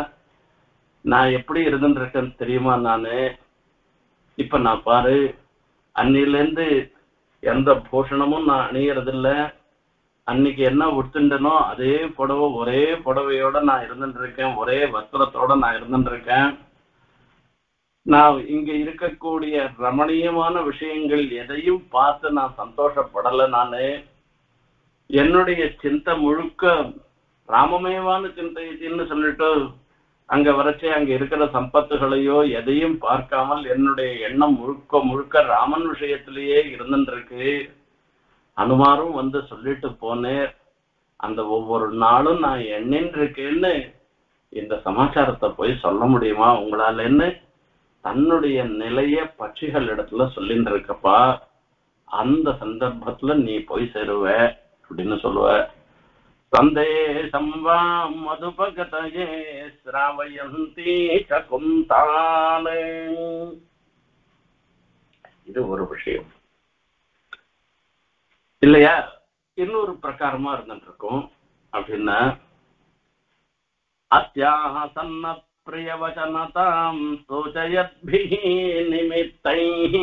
நான் எப்படி இருந்துருக்கேன்னு தெரியுமா நானு? இப்ப நான் பாரு அன்னிலேருந்து எந்த பூஷணமும் நான் அணியறதில்ல. அன்னைக்கு என்ன உடுத்துண்டனோ அதே புடவை ஒரே புடவையோட நான் இருந்துருக்கேன் இருக்கேன் ஒரே வஸ்திரத்தோட நான் இருந்துருக்கேன் இருக்கேன் நான் இங்க இருக்கக்கூடிய ரமணீயமான விஷயங்கள் எதையும் பார்த்து நான் சந்தோஷப்படலை நானு. என்னுடைய சிந்தை முழுக்க ராமமேவான சிந்தைன்னு சொல்லிட்டு அங்க வரைச்சு அங்க இருக்கிற சம்பத்துகளையோ எதையும் பார்க்காமல் என்னுடைய எண்ணம் முழுக்க முழுக்க ராமன் விஷயத்திலேயே இருந்துருக்கு அனுமாரும் வந்து சொல்லிட்டு போனேன். அந்த ஒவ்வொரு நாளும் நான் எண்ணின்றிருக்கேன்னு இந்த சமாச்சாரத்தை போய் சொல்ல முடியுமா? உங்களாலன்னு தன்னுடைய நிலைய பட்சிகள் இடத்துல சொல்லிட்டு இருக்கப்பா அந்த சந்தர்ப்பத்துல நீ போய் சேருவ அப்படின்னு சொல்லுவ. சந்தேசம் வா மதுபகதயே சிராவயந்தி சகுந்தானே இது ஒரு விஷயம். இல்லையா? இன்னொரு பிரகாரமா இருந்துட்டு இருக்கும் அப்படின்னா அத்தியாக சன்ன பிரியவச்சனதாம் சூச்சயத்பிः நிமித்தைः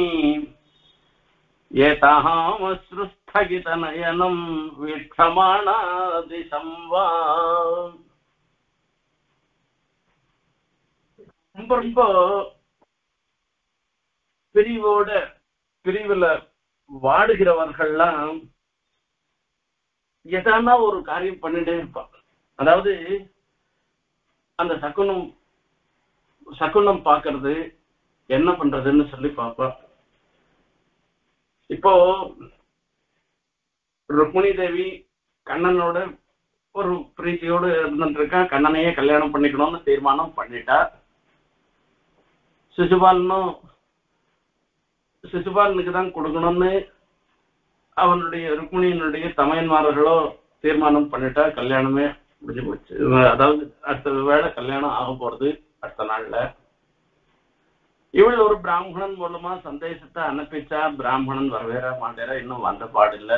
स्थगितनयनम् வீட்சமாணாதிசம் वा ரொம்ப ரொம்ப பிரிவோட பிரிவுல வாடுகிறவர்கள்லாம் எதானா ஒரு காரியம் பண்ணிட்டே இருப்பான் அதாவது அந்த சகுனம் சகுனம் பார்க்கறது என்ன பண்றதுன்னு சொல்லி பார்ப்பான் இப்போ ருக்மிணி தேவி கண்ணனோட ஒரு பிரீத்தியோடு இருந்துட்டு இருக்கா கண்ணனையே கல்யாணம் பண்ணிக்கணும்னு தீர்மானம் பண்ணிட்டா. சிசுபாலனும் சிசுபாலனுக்கு தான் கொடுக்கணும்னு அவனுடைய ருக்மிணியினுடைய தமையன்மார்களோ தீர்மானம் பண்ணிட்டா கல்யாணமே முடிஞ்சு போச்சு. அதாவது அடுத்த வேளை கல்யாணம் ஆக போறது அடுத்த நாள்ல. இவள் ஒரு பிராமணன் மூலமா சந்தேசத்தை அனுப்பிச்சா பிராமணன் வரவேற மாட்டேரா இன்னும் வந்த பாடில்லை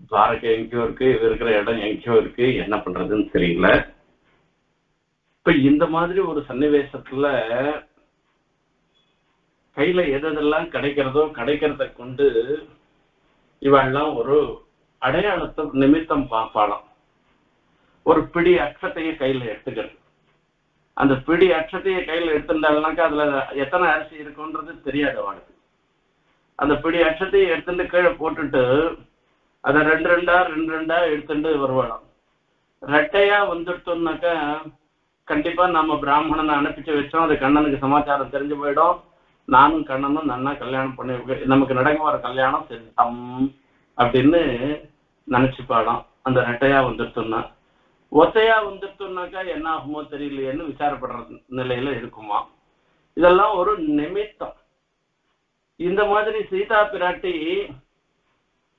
துவாரகை எங்கேயோ இருக்கு இது இருக்கிற இடம் எங்கேயோ இருக்கு என்ன பண்றதுன்னு தெரியல. இப்ப இந்த மாதிரி ஒரு சன்னிவேசத்துல கையில எதெல்லாம் கிடைக்கிறதோ கிடைக்கிறத கொண்டு இவெல்லாம் ஒரு அடையாளத்தை நிமித்தம் பார்ப்பாளாம். ஒரு பிடி அக்ஷத்தையே கையில எடுத்துக்கிறது. அந்த பிடி அக்ஷத்தையை கையில எடுத்துட்டாள்னாக்கா அதுல எத்தனை அரிசி இருக்குன்றது தெரியாது அவனுக்கு அந்த பிடி அக்ஷத்தையை எடுத்துட்டு கீழே போட்டுட்டு அதை ரெண்டு ரெண்டா ரெண்டு ரெண்டா எடுத்துட்டு வருவாளாம் ரெட்டையா வந்துட்டோம்னாக்கா கண்டிப்பா நம்ம பிராமணனை அனுப்பிச்சு வச்சோம். அது கண்ணனுக்கு சமாச்சாரம் தெரிஞ்சு போயிடும். நானும் கண்ணனும் நன்னா கல்யாணம் பண்ணி நமக்கு நடக்க வர கல்யாணம் தம் அப்படின்னு நினைச்சுப்பாளாம் அந்த ரெட்டையா வந்துருத்தோம்னா ஒத்தையா வந்துருத்தோம்னாக்கா என்ன ஆகுமோ தெரியலையேன்னு விசாரப்படுற நிலையில இருக்குமா? இதெல்லாம் ஒரு நிமித்தம். இந்த மாதிரி சீதா பிராட்டி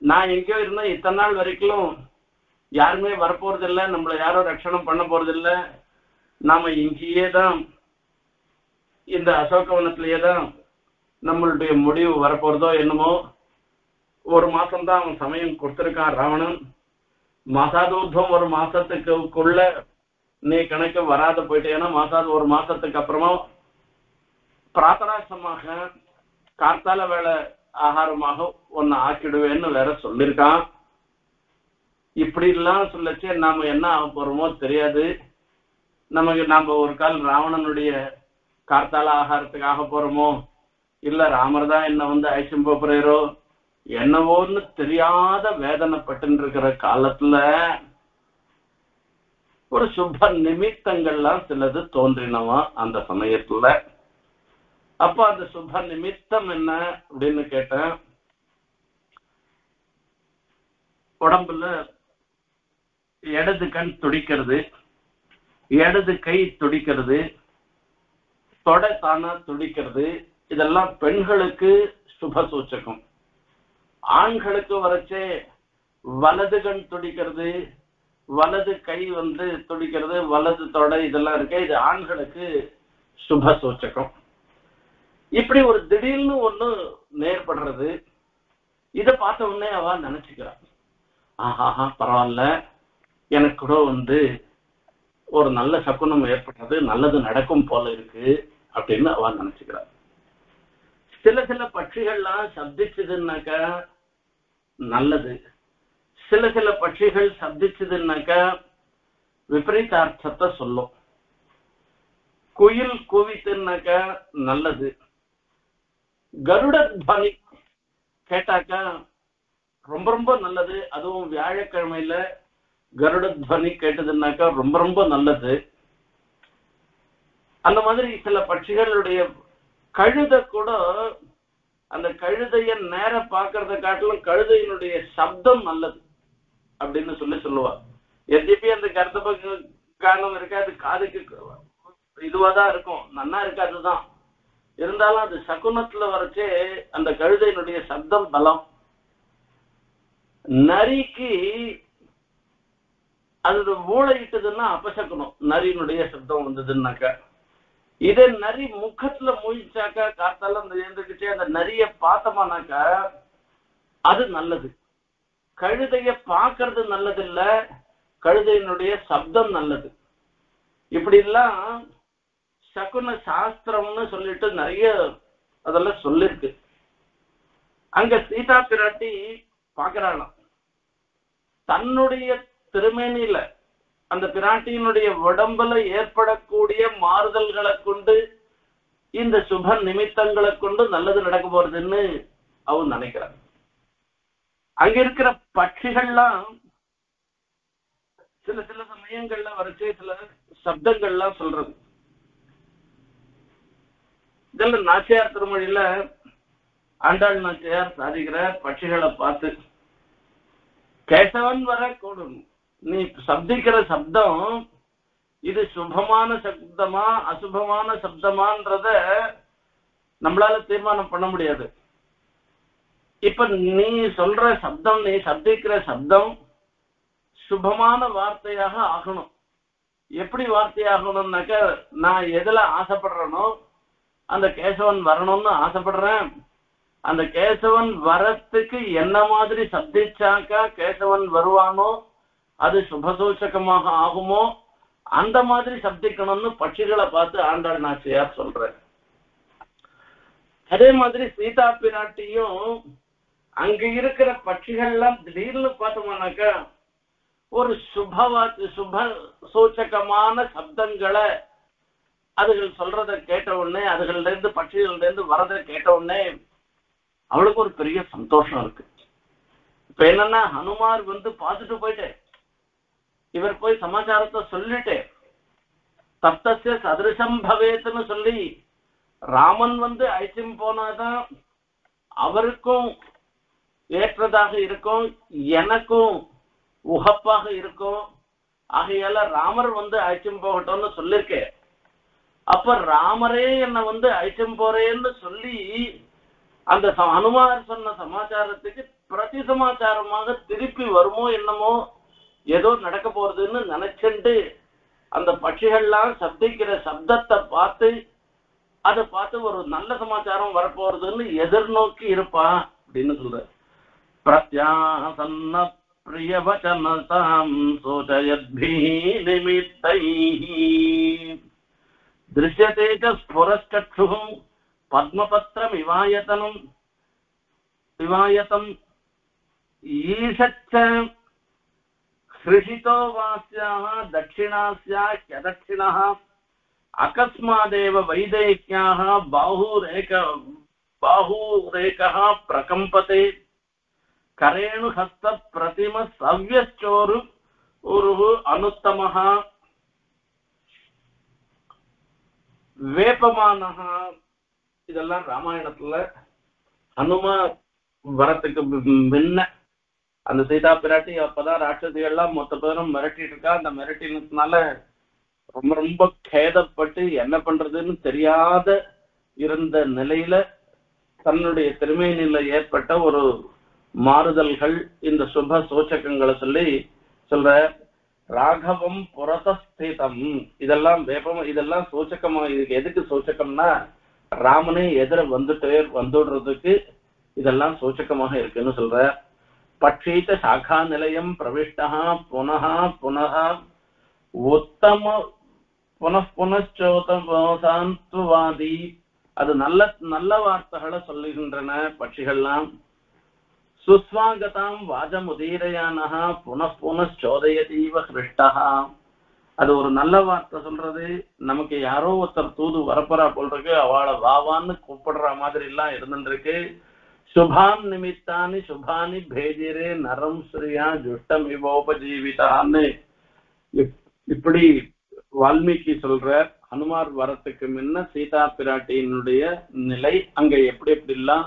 நான் எங்கேயோ இருந்தா இத்தனை நாள் வரைக்கும் யாருமே வரப்போறதில்லை. நம்மள யாரும் ரட்சணம் பண்ண போறதில்லை. நாம இங்கேயே தான் இந்த அசோகவனத்திலேயே தான் நம்மளுடைய முடிவு வரப்போறதோ என்னமோ ஒரு மாசம் தான் அவன் சமயம் கொடுத்திருக்கான் ராவணன். மாசாதூர்தம் ஒரு மாசத்துக்குள்ள நீ கணக்கு வராத போயிட்டேன்னா மாசாது ஒரு மாசத்துக்கு அப்புறமா பிரார்த்தனாசமாக கார்த்தால வேலை ஆகாரமாக ஒன்னு ஆக்கிடுவேன்னு வேற சொல்லியிருக்கான். இப்படி எல்லாம் சொல்லச்சு நாம என்ன ஆக போறோமோ தெரியாது. நமக்கு நாம ஒரு கால் ராவணனுடைய கார்த்தால ஆகாரத்துக்கு ஆக போறோமோ இல்ல ராமர் தான் என்ன வந்து ஐசம் போறோ என்னவோன்னு தெரியாத வேதனைப்பட்டு இருக்கிற காலத்துல ஒரு சுப நிமித்தங்கள்லாம் சிலது தோன்றினவா அந்த சமயத்துல. அப்ப அந்த சுப நிமித்தம் என்ன அப்படின்னு கேட்டேன். உடம்புல இடது கண் துடிக்கிறது இடது கை துடிக்கிறது தொடை தானா துடிக்கிறது இதெல்லாம் பெண்களுக்கு சுப சூச்சகம். ஆண்களுக்கு வரைச்சே வலது கண் துடிக்கிறது வலது கை வந்து துடிக்கிறது வலது தொடை இதெல்லாம் இருக்கு இது ஆண்களுக்கு சுப சூச்சகம். இப்படி ஒரு திடீர்னு ஒண்ணு நேர்படுறது இதை பார்த்த உடனே அவ நினைச்சுக்கிறான் ஆஹாஹா பரவாயில்ல. எனக்கு கூட வந்து ஒரு நல்ல சகுனம் ஏற்பட்டது நல்லது நடக்கும் போல இருக்கு அப்படின்னு அவ நினைச்சுக்கிறான் சில சில பட்சிகள்லாம் சப்திச்சதுன்னாக்கா நல்லது. சில சில பட்சிகள் சப்திச்சதுன்னாக்கா விபரீதார்த்தத்தை சொல்லும். குயில் கூவித்துனாக்கா நல்லது. கருட கேட்டாக்கா ரொம்ப ரொம்ப நல்லது. அதுவும் வியாழக்கிழமையில கருடத்வனி கேட்டதுன்னாக்கா ரொம்ப ரொம்ப நல்லது. அந்த மாதிரி சில பட்சிகளுடைய கழுத கூட அந்த கழுதைய நேர பாக்குறத காட்டிலும் கழுதையினுடைய சப்தம் நல்லது அப்படின்னு சொல்லி சொல்லுவா. எதிபி அந்த கருத்தப்ப காரணம் இருக்காது காதுக்கு இதுவாதான் இருக்கும். நன்னா இருக்காதுதான். இருந்தாலும் அது சகுனத்துல வரைச்சே அந்த கழுதையினுடைய சப்தம் பலம். நரிக்கு அது மூளையிட்டதுன்னா அபசகுனம். நரியினுடைய சப்தம் வந்ததுன்னாக்கா. இதே நரி முகத்துல மூழ்கிச்சாக்கா காத்தால அந்த எழுந்துக்கிட்டே அந்த நரிய பார்த்தோமானாக்கா அது நல்லது. கழுதைய பார்க்கறது நல்லது இல்ல கழுதையினுடைய சப்தம் நல்லது. இப்படி எல்லாம் சகுன சாஸ்திரம்னு சொல்லிட்டு நிறைய அதெல்லாம் சொல்லிருக்கு. அங்க சீதா பிராட்டி பாக்குறாளாம். தன்னுடைய திருமேனியில அந்த பிராட்டியினுடைய உடம்புல ஏற்படக்கூடிய மாறுதல்களை கொண்டு இந்த சுப நிமித்தங்களை கொண்டு நல்லது நடக்க போறதுன்னு அவன் நினைக்கிறான். அங்க இருக்கிற பட்சிகள்லாம் சில சில சமயங்கள்ல வரைச்சே சில சப்தங்கள்லாம் சொல்றது. இதுல நாச்சியார் திருமொழியில ஆண்டாள் நாச்சியார் சாதிக்கிற பட்சிகளை பார்த்து கேசவன் வர கூடும். நீ சப்திக்கிற சப்தம் இது சுபமான சப்தமா அசுபமான சப்தமான்றத நம்மளால தீர்மானம் பண்ண முடியாது. இப்ப நீ சொல்ற சப்தம் நீ சப்திக்கிற சப்தம் சுபமான வார்த்தையாக ஆகணும். எப்படி வார்த்தையாகணும்னாக்க நான் எதுல ஆசைப்படுறேனோ அந்த கேசவன் வரணும்னு ஆசைப்படுறேன். அந்த கேசவன் வரத்துக்கு என்ன மாதிரி சப்திச்சாக்கா கேசவன் வருவானோ அது சுபசூச்சகமாக ஆகுமோ அந்த மாதிரி சப்திக்கணும்னு பட்சிகளை பார்த்து ஆண்டாள் நாச்சியார் சொல்றேன் அதே மாதிரி சீதா பிராட்டியும் அங்க இருக்கிற பட்சிகள்லாம் திடீர்னு பார்த்தோம்னாக்கா ஒரு சுபவா சுப சூச்சகமான சப்தங்களை அதுகள் சொல்றத கேட்ட உடனே அதுகள்ல இருந்து பட்சிகள்ல இருந்து வரத கேட்ட உடனே அவளுக்கு ஒரு பெரிய சந்தோஷம் இருக்கு. இப்ப என்னன்னா ஹனுமார் வந்து பார்த்துட்டு போயிட்டேன் இவர் போய் சமாச்சாரத்தை சொல்லிட்டு தப்தசிய சதிருஷம் பவேத்துன்னு சொல்லி ராமன் வந்து அழைச்சும் போனாதான் அவருக்கும் ஏற்றதாக இருக்கும் எனக்கும் உகப்பாக இருக்கும். ஆகையால ராமர் வந்து அழைச்சும் போகட்டும்னு சொல்லியிருக்கேன் அப்ப ராமரே என்னை வந்து அழிச்சம் போறேன்னு சொல்லி அந்த ச- சொன்ன சமாச்சாரத்துக்கு பிரதி சமாச்சாரமாக திருப்பி வருமோ என்னமோ ஏதோ நடக்க போறதுன்னு நினைச்சுட்டு அந்த பட்சிகள்லாம் சப்திக்கிற சப்தத்தை பார்த்து அதை பார்த்து ஒரு நல்ல சமாச்சாரம் வரப்போறதுன்னு எதிர்நோக்கி இருப்பா அப்படின்னு சொல்ற பிரத்யாசன்ன பிரியவச்சனதாம் சோச்சயத்பி நிமித்தை. दृश्यते च स्फुरश्चक्षुः पद्मपत्रमिवायतनम्। विवायतम् ईशच्च हृषितो वास्याः दक्षिणास्या ह्यदक्षिणः। अकस्मादेव वैदेह्याः बाहुरेक बाहुरेकः प्रकम्पते। करेणुहस्तप्रतिम सव्यश्चोरु उरुः अनुत्तमः। வேப்பமானஹா. இதெல்லாம் ராமாயணத்துல ஹனுமா வரத்துக்கு முன்ன அந்த சீதா பிராட்டி அப்பதான் ராட்சசிகள்லாம் மொத்த பேரும் மிரட்டிட்டு இருக்கா. அந்த மிரட்டினதுனால ரொம்ப ரொம்ப கேதப்பட்டு என்ன பண்றதுன்னு தெரியாத இருந்த நிலையில தன்னுடைய திருமேனில ஏற்பட்ட ஒரு மாறுதல்கள் இந்த சுப சூச்சகங்களை சொல்லி சொல்ற ராகவம் புரதஸ்திதம். இதெல்லாம் வேப்பம் இதெல்லாம் சூச்சகமா இதுக்கு எதுக்கு சூச்சகம்னா ராமனே எதிர வந்துட்டு வந்துடுறதுக்கு இதெல்லாம் சூச்சகமாக இருக்குன்னு சொல்ற. பட்சீத சாகா நிலையம் பிரவிஷ்டா புனகா புனகா உத்தம புனః அது நல்ல நல்ல வார்த்தைகளை சொல்லுகின்றன பட்சிகள்லாம். சுஸ்வாகதாம் வாஜமுதீரயானஹ புனః புனச்சோதயதீவ ஹிருஷ்டா அது ஒரு நல்ல வார்த்தை சொல்றது. நமக்கு யாரோ ஒருத்தர் தூது வரப்போறா போல் இருக்கு. அவளை வாவான்னு கூப்பிடுற மாதிரி எல்லாம் இருந்துருக்கு சுபாம் நிமித்தானி சுபானி பேஜிரே நரம் ஸ்ரீயா ஜுஷ்டம் இவோபஜீவிதான்னு இப்- இப்படி வால்மீகி சொல்ற ஹனுமார் வரத்துக்கு முன்ன சீதா பிராட்டியினுடைய நிலை அங்க எப்படி எப்படி எல்லாம்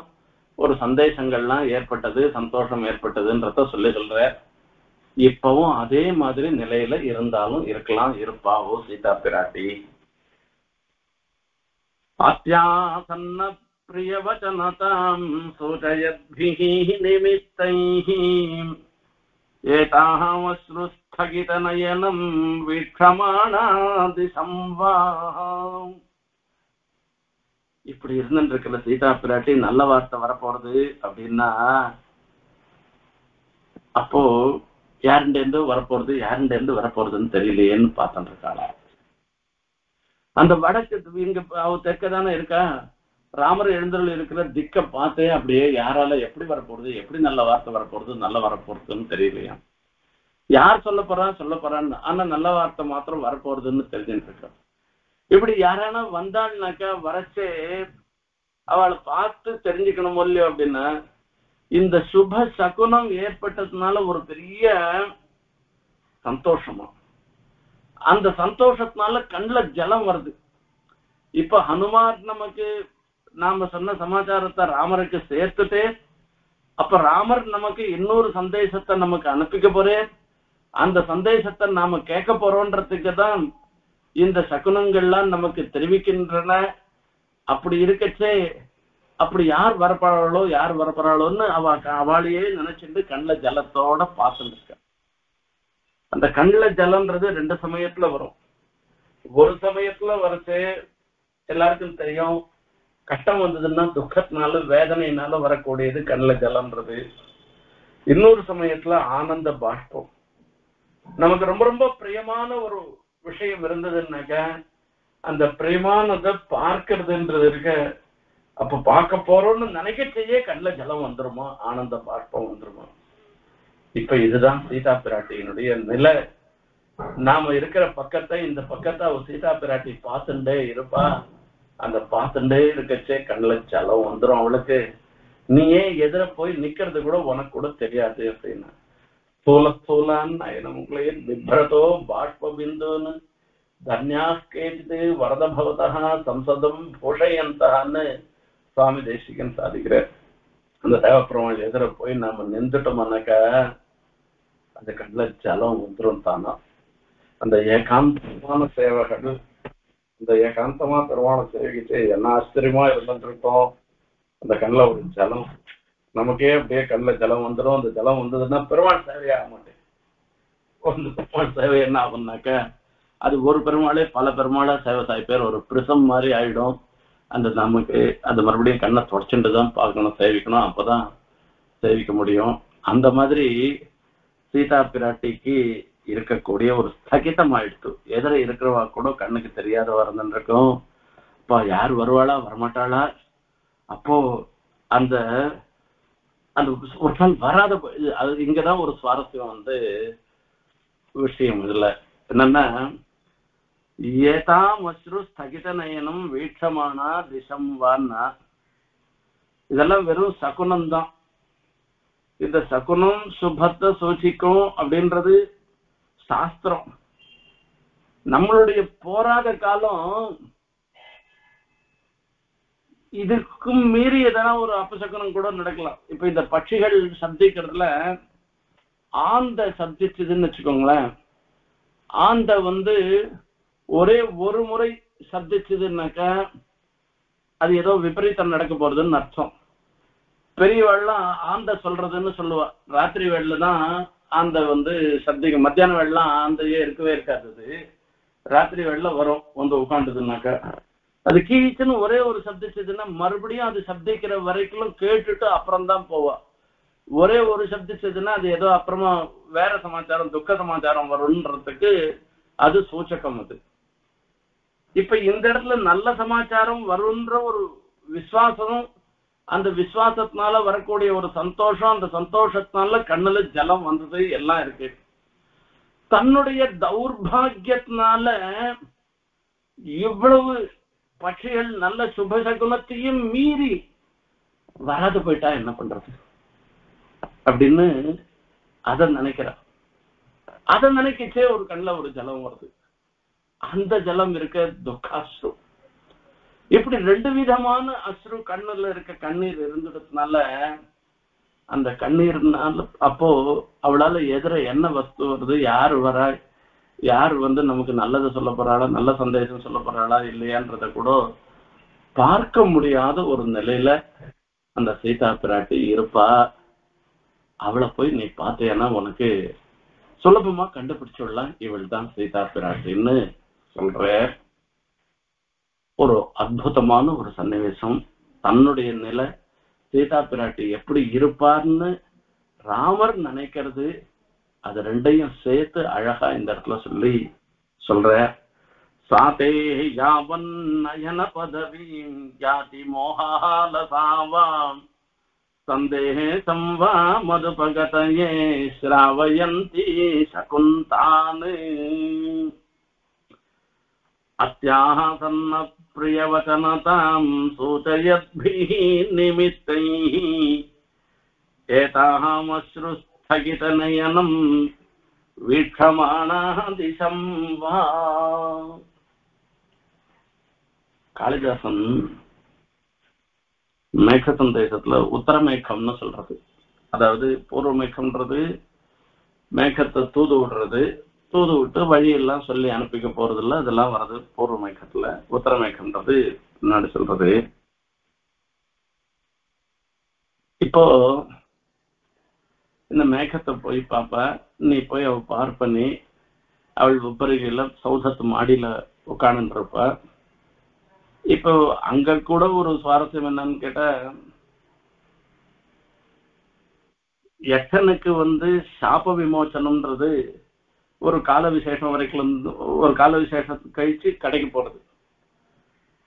ஒரு சந்தேசங்கள்லாம் ஏற்பட்டது சந்தோஷம் ஏற்பட்டதுன்றத சொல்லி சொல்ற இப்பவும் அதே மாதிரி நிலையில இருந்தாலும் இருக்கலாம். இருப்பாவோ சீதா பிராட்டி. அத்தியாசன்ன பிரியவச்சனதாம் சூச்சயத்பிः நிமித்தைः ஏதாமஸ்ருஸ்தகிதநயனம் வீட்சமானாதிசம் இப்படி இருந்துட்டு இருக்கிற சீதா பிராட்டி நல்ல வார்த்தை வரப்போறது அப்படின்னா அப்போ யாருண்டேந்து இருந்து வரப்போறது யாருண்ட இருந்து வரப்போறதுன்னு தெரியலையேன்னு பார்த்துட்டு இருக்காளா அந்த வடக்கு இங்க அவ தெற்க தானே இருக்கா? ராமர் எழுந்தருள் இருக்கிற திக்க பார்த்தே அப்படியே யாரால எப்படி வரப்போறது எப்படி நல்ல வார்த்தை வரப்போறது நல்ல வரப்போறதுன்னு தெரியலையா? யார் சொல்ல போறா? சொல்ல போறான்னு. ஆனா நல்ல வார்த்தை மாத்திரம் வரப்போறதுன்னு தெரிஞ்சுட்டு இருக்கா இப்படி யாரானா வந்தாள்னாக்கா வரச்சே அவளை பார்த்து தெரிஞ்சுக்கணும் இல்லையோ அப்படின்னா இந்த சுப சகுனம் ஏற்பட்டதுனால ஒரு பெரிய சந்தோஷமா. அந்த சந்தோஷத்தினால கண்ணில் ஜலம் வருது. இப்ப ஹனுமார் நமக்கு நாம சொன்ன சமாச்சாரத்தை ராமருக்கு சேர்த்துட்டு அப்ப ராமர் நமக்கு இன்னொரு சந்தேசத்தை நமக்கு அனுப்பிக்க போறேன் அந்த சந்தேசத்தை நாம கேட்க போறோன்றதுக்கு தான் இந்த சகுனங்கள்லாம் நமக்கு தெரிவிக்கின்றன. அப்படி இருக்கச்சே அப்படி யார் வரப்போறாளோ யார் வரப்போறாளோன்னு அவ அவளையே நினைச்சிட்டு கண்ணுல ஜலத்தோட பார்த்துட்டு இருக்க அந்த கண்ணில் ஜலம்ன்றது ரெண்டு சமயத்துல வரும். ஒரு சமயத்துல வரச்சு எல்லாருக்கும் தெரியும் கஷ்டம் வந்ததுன்னா துக்கத்தினால வேதனையினால வரக்கூடியது கண்ணுல ஜலம்ன்றது. இன்னொரு சமயத்துல ஆனந்த பாஷ்பம். நமக்கு ரொம்ப ரொம்ப பிரியமான ஒரு விஷயம் இருந்ததுன்னாக்க அந்த பிரியமானதை பார்க்கறதுன்றது இருக்க அப்ப பார்க்க போறோம்னு நினைக்கச்சேயே கண்ணில் ஜலம் வந்துருமா? ஆனந்த பார்ப்பம் வந்துருமா? இப்ப இதுதான் சீதா பிராட்டியினுடைய நிலை. நாம இருக்கிற பக்கத்தை இந்த பக்கத்தை அவ சீதா பிராட்டி பார்த்துட்டே இருப்பா. அந்த பார்த்துட்டே இருக்கச்சே கண்ணில் ஜலம் வந்துரும் அவளுக்கு. நீ ஏன் எதிர போய் நிக்கிறது கூட உனக்கு கூட தெரியாது அப்படின்னா. ஸ்தூல ஸ்தூலான் நயனமுங்களே பிப்ரதோ பாஷ்ப பிந்துன்னு தன்யாஸ்கேஜிது வரத பவதா சம்சதம் பூஷயந்தான்னு சுவாமி தேசிகன் சாதிக்கிறார் அந்த தேவப்பிரமாள் எதிர போய் நாம நின்றுட்டோம்னாக்கா அந்த கண்ணுல ஜலம் வந்துரும் தானா. அந்த ஏகாந்தமான சேவைகள் இந்த ஏகாந்தமா பெருமான சேவிக்கிட்டு என்ன ஆச்சரியமா இருந்துட்டு இருக்கோம். அந்த கண்ணுல ஒரு ஜலம் நமக்கே அப்படியே கண்ணுல ஜலம் வந்துடும் அந்த ஜலம் வந்ததுன்னா பெருமாள் சேவையாக மாட்டேன். அந்த பெருமாள் சேவை என்ன ஆகும்னாக்க அது ஒரு பெருமாளே பல பெருமாளா சேவை சாய்ப்பேர். ஒரு பிரிசம் மாதிரி ஆயிடும். அந்த நமக்கு அந்த மறுபடியும் கண்ணை தொடச்சுட்டு தான் பார்க்கணும் சேவிக்கணும். அப்பதான் சேவிக்க முடியும். அந்த மாதிரி சீதா பிராட்டிக்கு இருக்கக்கூடிய ஒரு ஸ்தகிதம் ஆயிடுத்து எதிர இருக்கிறவா கூட கண்ணுக்கு தெரியாதவா இருந்துருக்கும் அப்பா யார் வருவாளா? வரமாட்டாளா? அப்போ அந்த அந்த ஒரு நாள் வராத அது இங்கதான் ஒரு சுவாரஸ்யம் வந்து விஷயம் இதுல. என்னன்னா ஏதாம் அஸ்ரு ஸ்தகித நயனம் வீட்சமானா திசம் வான்னா? இதெல்லாம் வெறும் சகுனம் தான் இந்த சகுனம் சுபத்தை சூச்சிக்கும் அப்படின்றது சாஸ்திரம். நம்மளுடைய போராத காலம் இதுக்கும் மீறி எதனா ஒரு அபசகுனம் கூட நடக்கலாம். இப்ப இந்த பட்சிகள் சப்திக்கிறதுல ஆந்த சப்திச்சதுன்னு வச்சுக்கோங்களேன். ஆந்த வந்து ஒரே ஒரு முறை சப்திச்சதுன்னாக்கா அது ஏதோ விபரீதம் நடக்க போறதுன்னு அர்த்தம். பெரியவாள்லாம் ஆந்த சொல்றதுன்னு சொல்லுவா. ராத்திரி வேளையில தான் அந்த வந்து சப்திக்கு மத்தியான வெள்ளம் ஆந்தையே இருக்கவே இருக்காது ராத்திரி வெள்ளம் வரும் வந்து உட்காந்துதுன்னாக்கா அது கீச்சுன்னு ஒரே ஒரு சப்திச்சதுன்னா மறுபடியும் அது சப்திக்கிற வரைக்கும் கேட்டுட்டு அப்புறம் தான் போவா. ஒரே ஒரு சப்திச்சதுன்னா அது ஏதோ அப்புறமா வேற சமாச்சாரம் துக்க சமாச்சாரம் வரும்ன்றதுக்கு அது சூச்சகம் அது. இப்ப இந்த இடத்துல நல்ல சமாச்சாரம் வரும்ன்ற ஒரு விசுவாசம் அந்த விசுவாசத்தினால வரக்கூடிய ஒரு சந்தோஷம் அந்த சந்தோஷத்தினால கண்ணுல ஜலம் வந்தது எல்லாம் இருக்கு. தன்னுடைய தௌர்பாகியத்தினால இவ்வளவு பட்சிகள் நல்ல சுபசகுணத்தையும் மீறி வராது போயிட்டா என்ன பண்றது? அப்படின்னு அத நினைக்கிறா அத நினைக்கிச்சே ஒரு கண்ணுல ஒரு ஜலம் வருது. அந்த ஜலம் இருக்க துக்காசு இப்படி ரெண்டு விதமான அஸ்ரு கண்ணுல இருக்க கண்ணீர் இருந்ததுனால அந்த கண்ணீர்னால அப்போ அவளால எதிர என்ன வஸ்து வருது? யார் வரா? யார் வந்து நமக்கு நல்லது சொல்ல போறாளா நல்ல சந்தேகம் சொல்ல போறாளா இல்லையான்றத கூட பார்க்க முடியாத ஒரு நிலையில அந்த சீதா பிராட்டி இருப்பா. அவளை போய் நீ பார்த்தேன்னா உனக்கு சுலபமா கண்டுபிடிச்சுடலாம். இவள் தான் சீதா பிராட்டின்னு சொல்ற ஒரு அற்புதமான ஒரு சன்னிவேசம். தன்னுடைய நிலை சீதா பிராட்டி எப்படி இருப்பார்னு ராமர் நினைக்கிறது. அது ரெண்டையும் சேர்த்து அழகா இந்த இடத்துல சொல்லி சொல்ற சாதே யாவன் நயன பதவீம் ஜாதி மோகாலசாவாம் சந்தேசம் வா மதுபகதயே ஸ்ராவயந்தி சகுந்தானு अस्याः सन्न प्रियवचनताम् सूचयद्भिः निमित्तैः एतामश्रुस्थगितनयनम् स्थगितनयनम् திசம் வா. காளிதாசன் மேகசந்தேசத்துல உத்தரமேகம்னு சொல்றது. அதாவது பூர்வ மேகம்ன்றது மேகத்தை தூது விடுறது தூது விட்டு வழியெல்லாம் சொல்லி அனுப்பிக்க போறதில்ல இதெல்லாம் வர்றது பூர்வ மேகத்துல உத்தரமேகம்ன்றது முன்னாடி சொல்றது. இப்போ இந்த மேகத்தை போய் பாப்ப நீ போய் அவள் பார் பண்ணி அவள் உப்பரிகையில சௌசத்து மாடியில உட்காந்துருப்ப இப்போ அங்க கூட ஒரு சுவாரஸ்யம் என்னன்னு கேட்டா யக்ஷனுக்கு வந்து சாப விமோச்சனம்ன்றது ஒரு கால விசேஷம் வரைக்கும் இருந்து- ஒரு கால விசேஷம் கழிச்சு கடைக்கு போறது.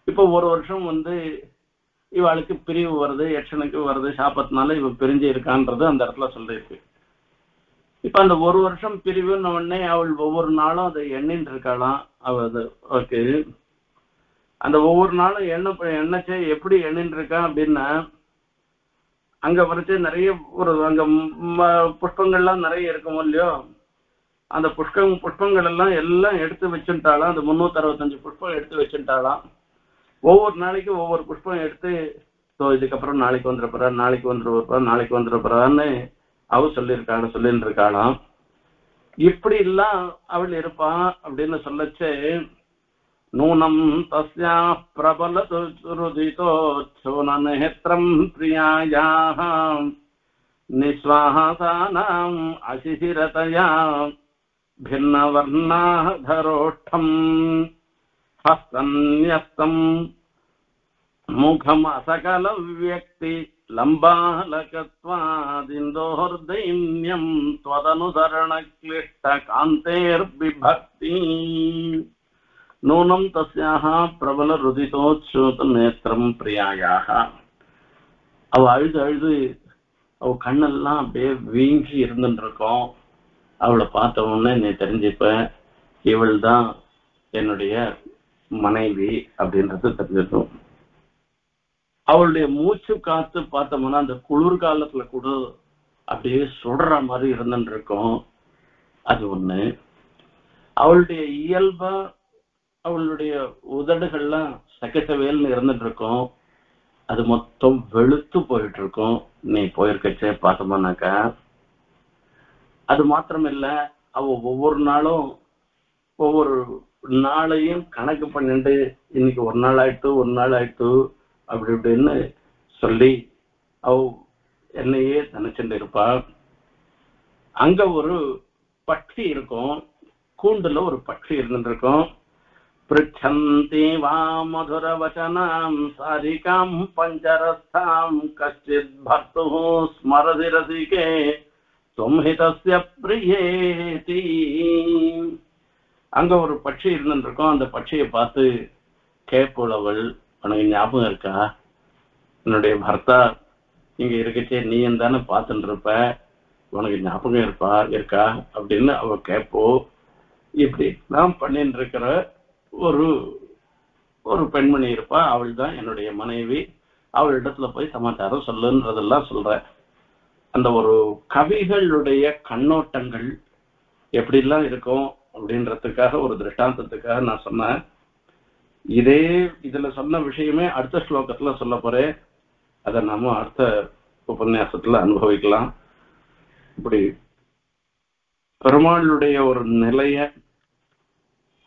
இப்போ ஒரு வருஷம் வந்து இவாளுக்கு பிரிவு வருது யட்சனுக்கு வருது சாபத்தினால இவ பிரிஞ்சு இருக்கான்றது அந்த இடத்துல சொல்லியிருக்கு. இப்ப அந்த ஒரு வருஷம் பிரிவுன்னு உடனே அவள் ஒவ்வொரு நாளும் அதை எண்ணின்னு இருக்காளாம். அவ அது ஓகே. அந்த ஒவ்வொரு நாளும் எண்ண எண்ணச்சே எப்படி எண்ணின்னு இருக்கா அப்படின்னா அங்க வரைச்சு நிறைய ஒரு அங்க புஷ்பங்கள்லாம் நிறைய இருக்குமோ இல்லையோ அந்த புஷ்பம் புஷ்பங்கள் எல்லாம் எல்லாம் எடுத்து வச்சுட்டாலாம் அந்த முன்னூத்தி அறுபத்தஞ்சு புஷ்பம் எடுத்து வச்சுட்டாலாம் ஒவ்வொரு நாளைக்கு ஒவ்வொரு புஷ்பம் எடுத்து ஸோ இதுக்கப்புறம் நாளைக்கு வந்துட நாளைக்கு வந்துட நாளைக்கு வந்துட போறான்னு அவ சொல்லியிருக்காள் சொல்லிட்டு இருக்காளாம் இப்படி எல்லாம் அவள் இருப்பா அப்படின்னு சொல்லச்சு நூனம் தஸ்யா பிரபல சுருதிதோச்சோனநேத்திரம் பிரியாயாம் நிஸ்வாசானாம் அசிசிரதயா பின்னவர்ணாதரோஷ்டம் हस्तन्यस्तम् मुखमसकलव्यक्ति लम्बालकत्वादिन्दोर्दैन्यम् त्वदनुसरणक्लिष्टकान्तेर्बिभक्ति नूनम् तस्याः प्रबलरुदितोच्छ्रुतनेत्रम् प्रियायाः அவ அழுது அழுது அவ கண்ணெல்லாம் அப்படியே வீங்கி இருந்துட்டு இருக்கோம் அவளை பார்த்த உடனே நீ தெரிஞ்சுப்ப இவள் தான் என்னுடைய மனைவி அப்படின்றது தெரிஞ்சிடும் அவளுடைய மூச்சு காத்து பார்த்தோம்னா அந்த குளிர் காலத்துல கூட அப்படியே சுடுற மாதிரி இருந்துட்டு இருக்கும் அது ஒண்ணு. அவளுடைய இயல்பா அவளுடைய உதடுகள்லாம் சக்கச்சவேல்னு இருந்துட்டு இருக்கும் அது மொத்தம் வெளுத்து போயிட்டு இருக்கும் நீ போயிருக்கச்சே பார்த்தோம்னாக்கா. அது மாத்திரம் இல்ல அவ ஒவ்வொரு நாளும் ஒவ்வொரு நாளையும் கணக்கு பண்ணிட்டு இன்னைக்கு ஒரு நாள் ஆயிட்டு ஒரு நாள் ஆயிட்டு அப்படி இப்படின்னு சொல்லி அவ என்னையே நினைச்சுட்டு இருப்பா அங்க ஒரு பட்சி இருக்கும். கூண்டுல ஒரு பட்சி இருந்திருக்கும். பிருச்சந்தி வா மதுர வச்சனாம் சாரிகாம் பஞ்சரஸ்தாம் கஷ்டித் பர்த்து ஸ்மரதி ரசிகே தும்ஹிதஸ்ய பிரியேதி. அங்க ஒரு பட்சி இருந்துருக்கோம் அந்த பட்சியை பார்த்து கேட்புள்ளவள் உனக்கு ஞாபகம் இருக்கா? என்னுடைய பர்த்தா இங்க இருக்கச்சே நீ தானே பார்த்துட்டு இருப்ப உனக்கு ஞாபகம் இருப்பா? இருக்கா? அப்படின்னு அவ கேட்போ இப்படி நான் பண்ணிட்டு இருக்கிற ஒரு ஒரு பெண்மணி இருப்பா. அவள் தான் என்னுடைய மனைவி. அவள் இடத்துல போய் சமாச்சாரம் சொல்லுன்றதெல்லாம் சொல்ற. அந்த ஒரு கவிகளுடைய கண்ணோட்டங்கள் எப்படிலாம் இருக்கும்? அப்படின்றதுக்காக ஒரு திருஷ்டாந்தத்துக்காக நான் சொன்னேன். இதே இதுல சொன்ன விஷயமே அடுத்த ஸ்லோகத்துல சொல்ல போறேன். அதை நாம அடுத்த உபன்யாசத்துல அனுபவிக்கலாம். இப்படி பெருமாளுடைய ஒரு நிலைய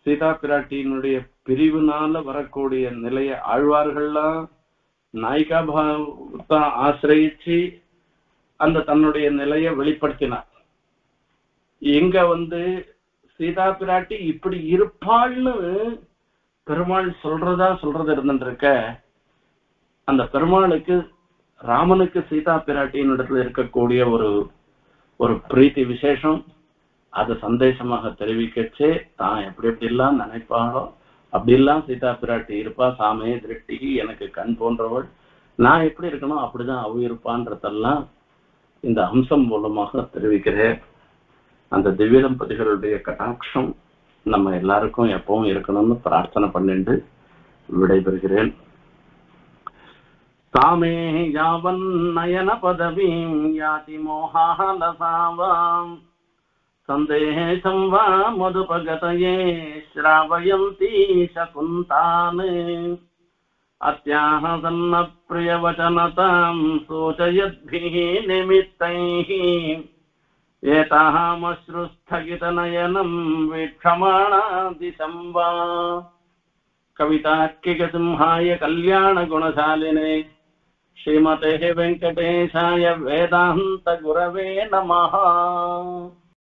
சீதா பிராட்டியினுடைய பிரிவினால வரக்கூடிய நிலைய ஆழ்வார்கள்லாம் நாயிகா பாவத்தை ஆசிரயிச்சு அந்த தன்னுடைய நிலையை வெளிப்படுத்தினார். எங்க வந்து சீதா பிராட்டி இப்படி இருப்பாள்னு பெருமாள் சொல்றதா சொல்றது இருந்துருக்க. அந்த பெருமாளுக்கு ராமனுக்கு சீதா பிராட்டியின் இடத்துல இருக்கக்கூடிய ஒரு ஒரு பிரீத்தி விசேஷம் அது சந்தேசமாக தெரிவிக்கச்சே தான் எப்படி எப்படி எல்லாம் நினைப்பாளோ அப்படி எல்லாம் சீதா பிராட்டி இருப்பா சாமே திருஷ்டி எனக்கு கண் போன்றவள் நான் எப்படி இருக்கணும் அப்படிதான் அவ இருப்பான்றதெல்லாம் இந்த அம்சம் மூலமாக தெரிவிக்கிறேன். அந்த திவ்ய தம்பதிகளுடைய கட்டாட்சம் நம்ம எல்லாருக்கும் எப்பவும் இருக்கணும்னு பிரார்த்தனை பண்ணிட்டு விடைபெறுகிறேன். காமே யாவன் நயன பதவீம் யாதி மோகாலசாவாம். சந்தேஷம் வா மதுபகதயே ஸ்ராவயந்தி சகுந்தான். அத்தியாஹ சன்ன பிரியவச்சனதாம் சூச்சயத்பிஹி நிமித்தைஹி. एतामश्रुस्थगितनयनं वीक्षमाणा दिशं वा कवितार्किकसिंहाय कल्याणगुणशालिने श्रीमते वेङ्कटेशाय वेदान्तगुरवे नमः।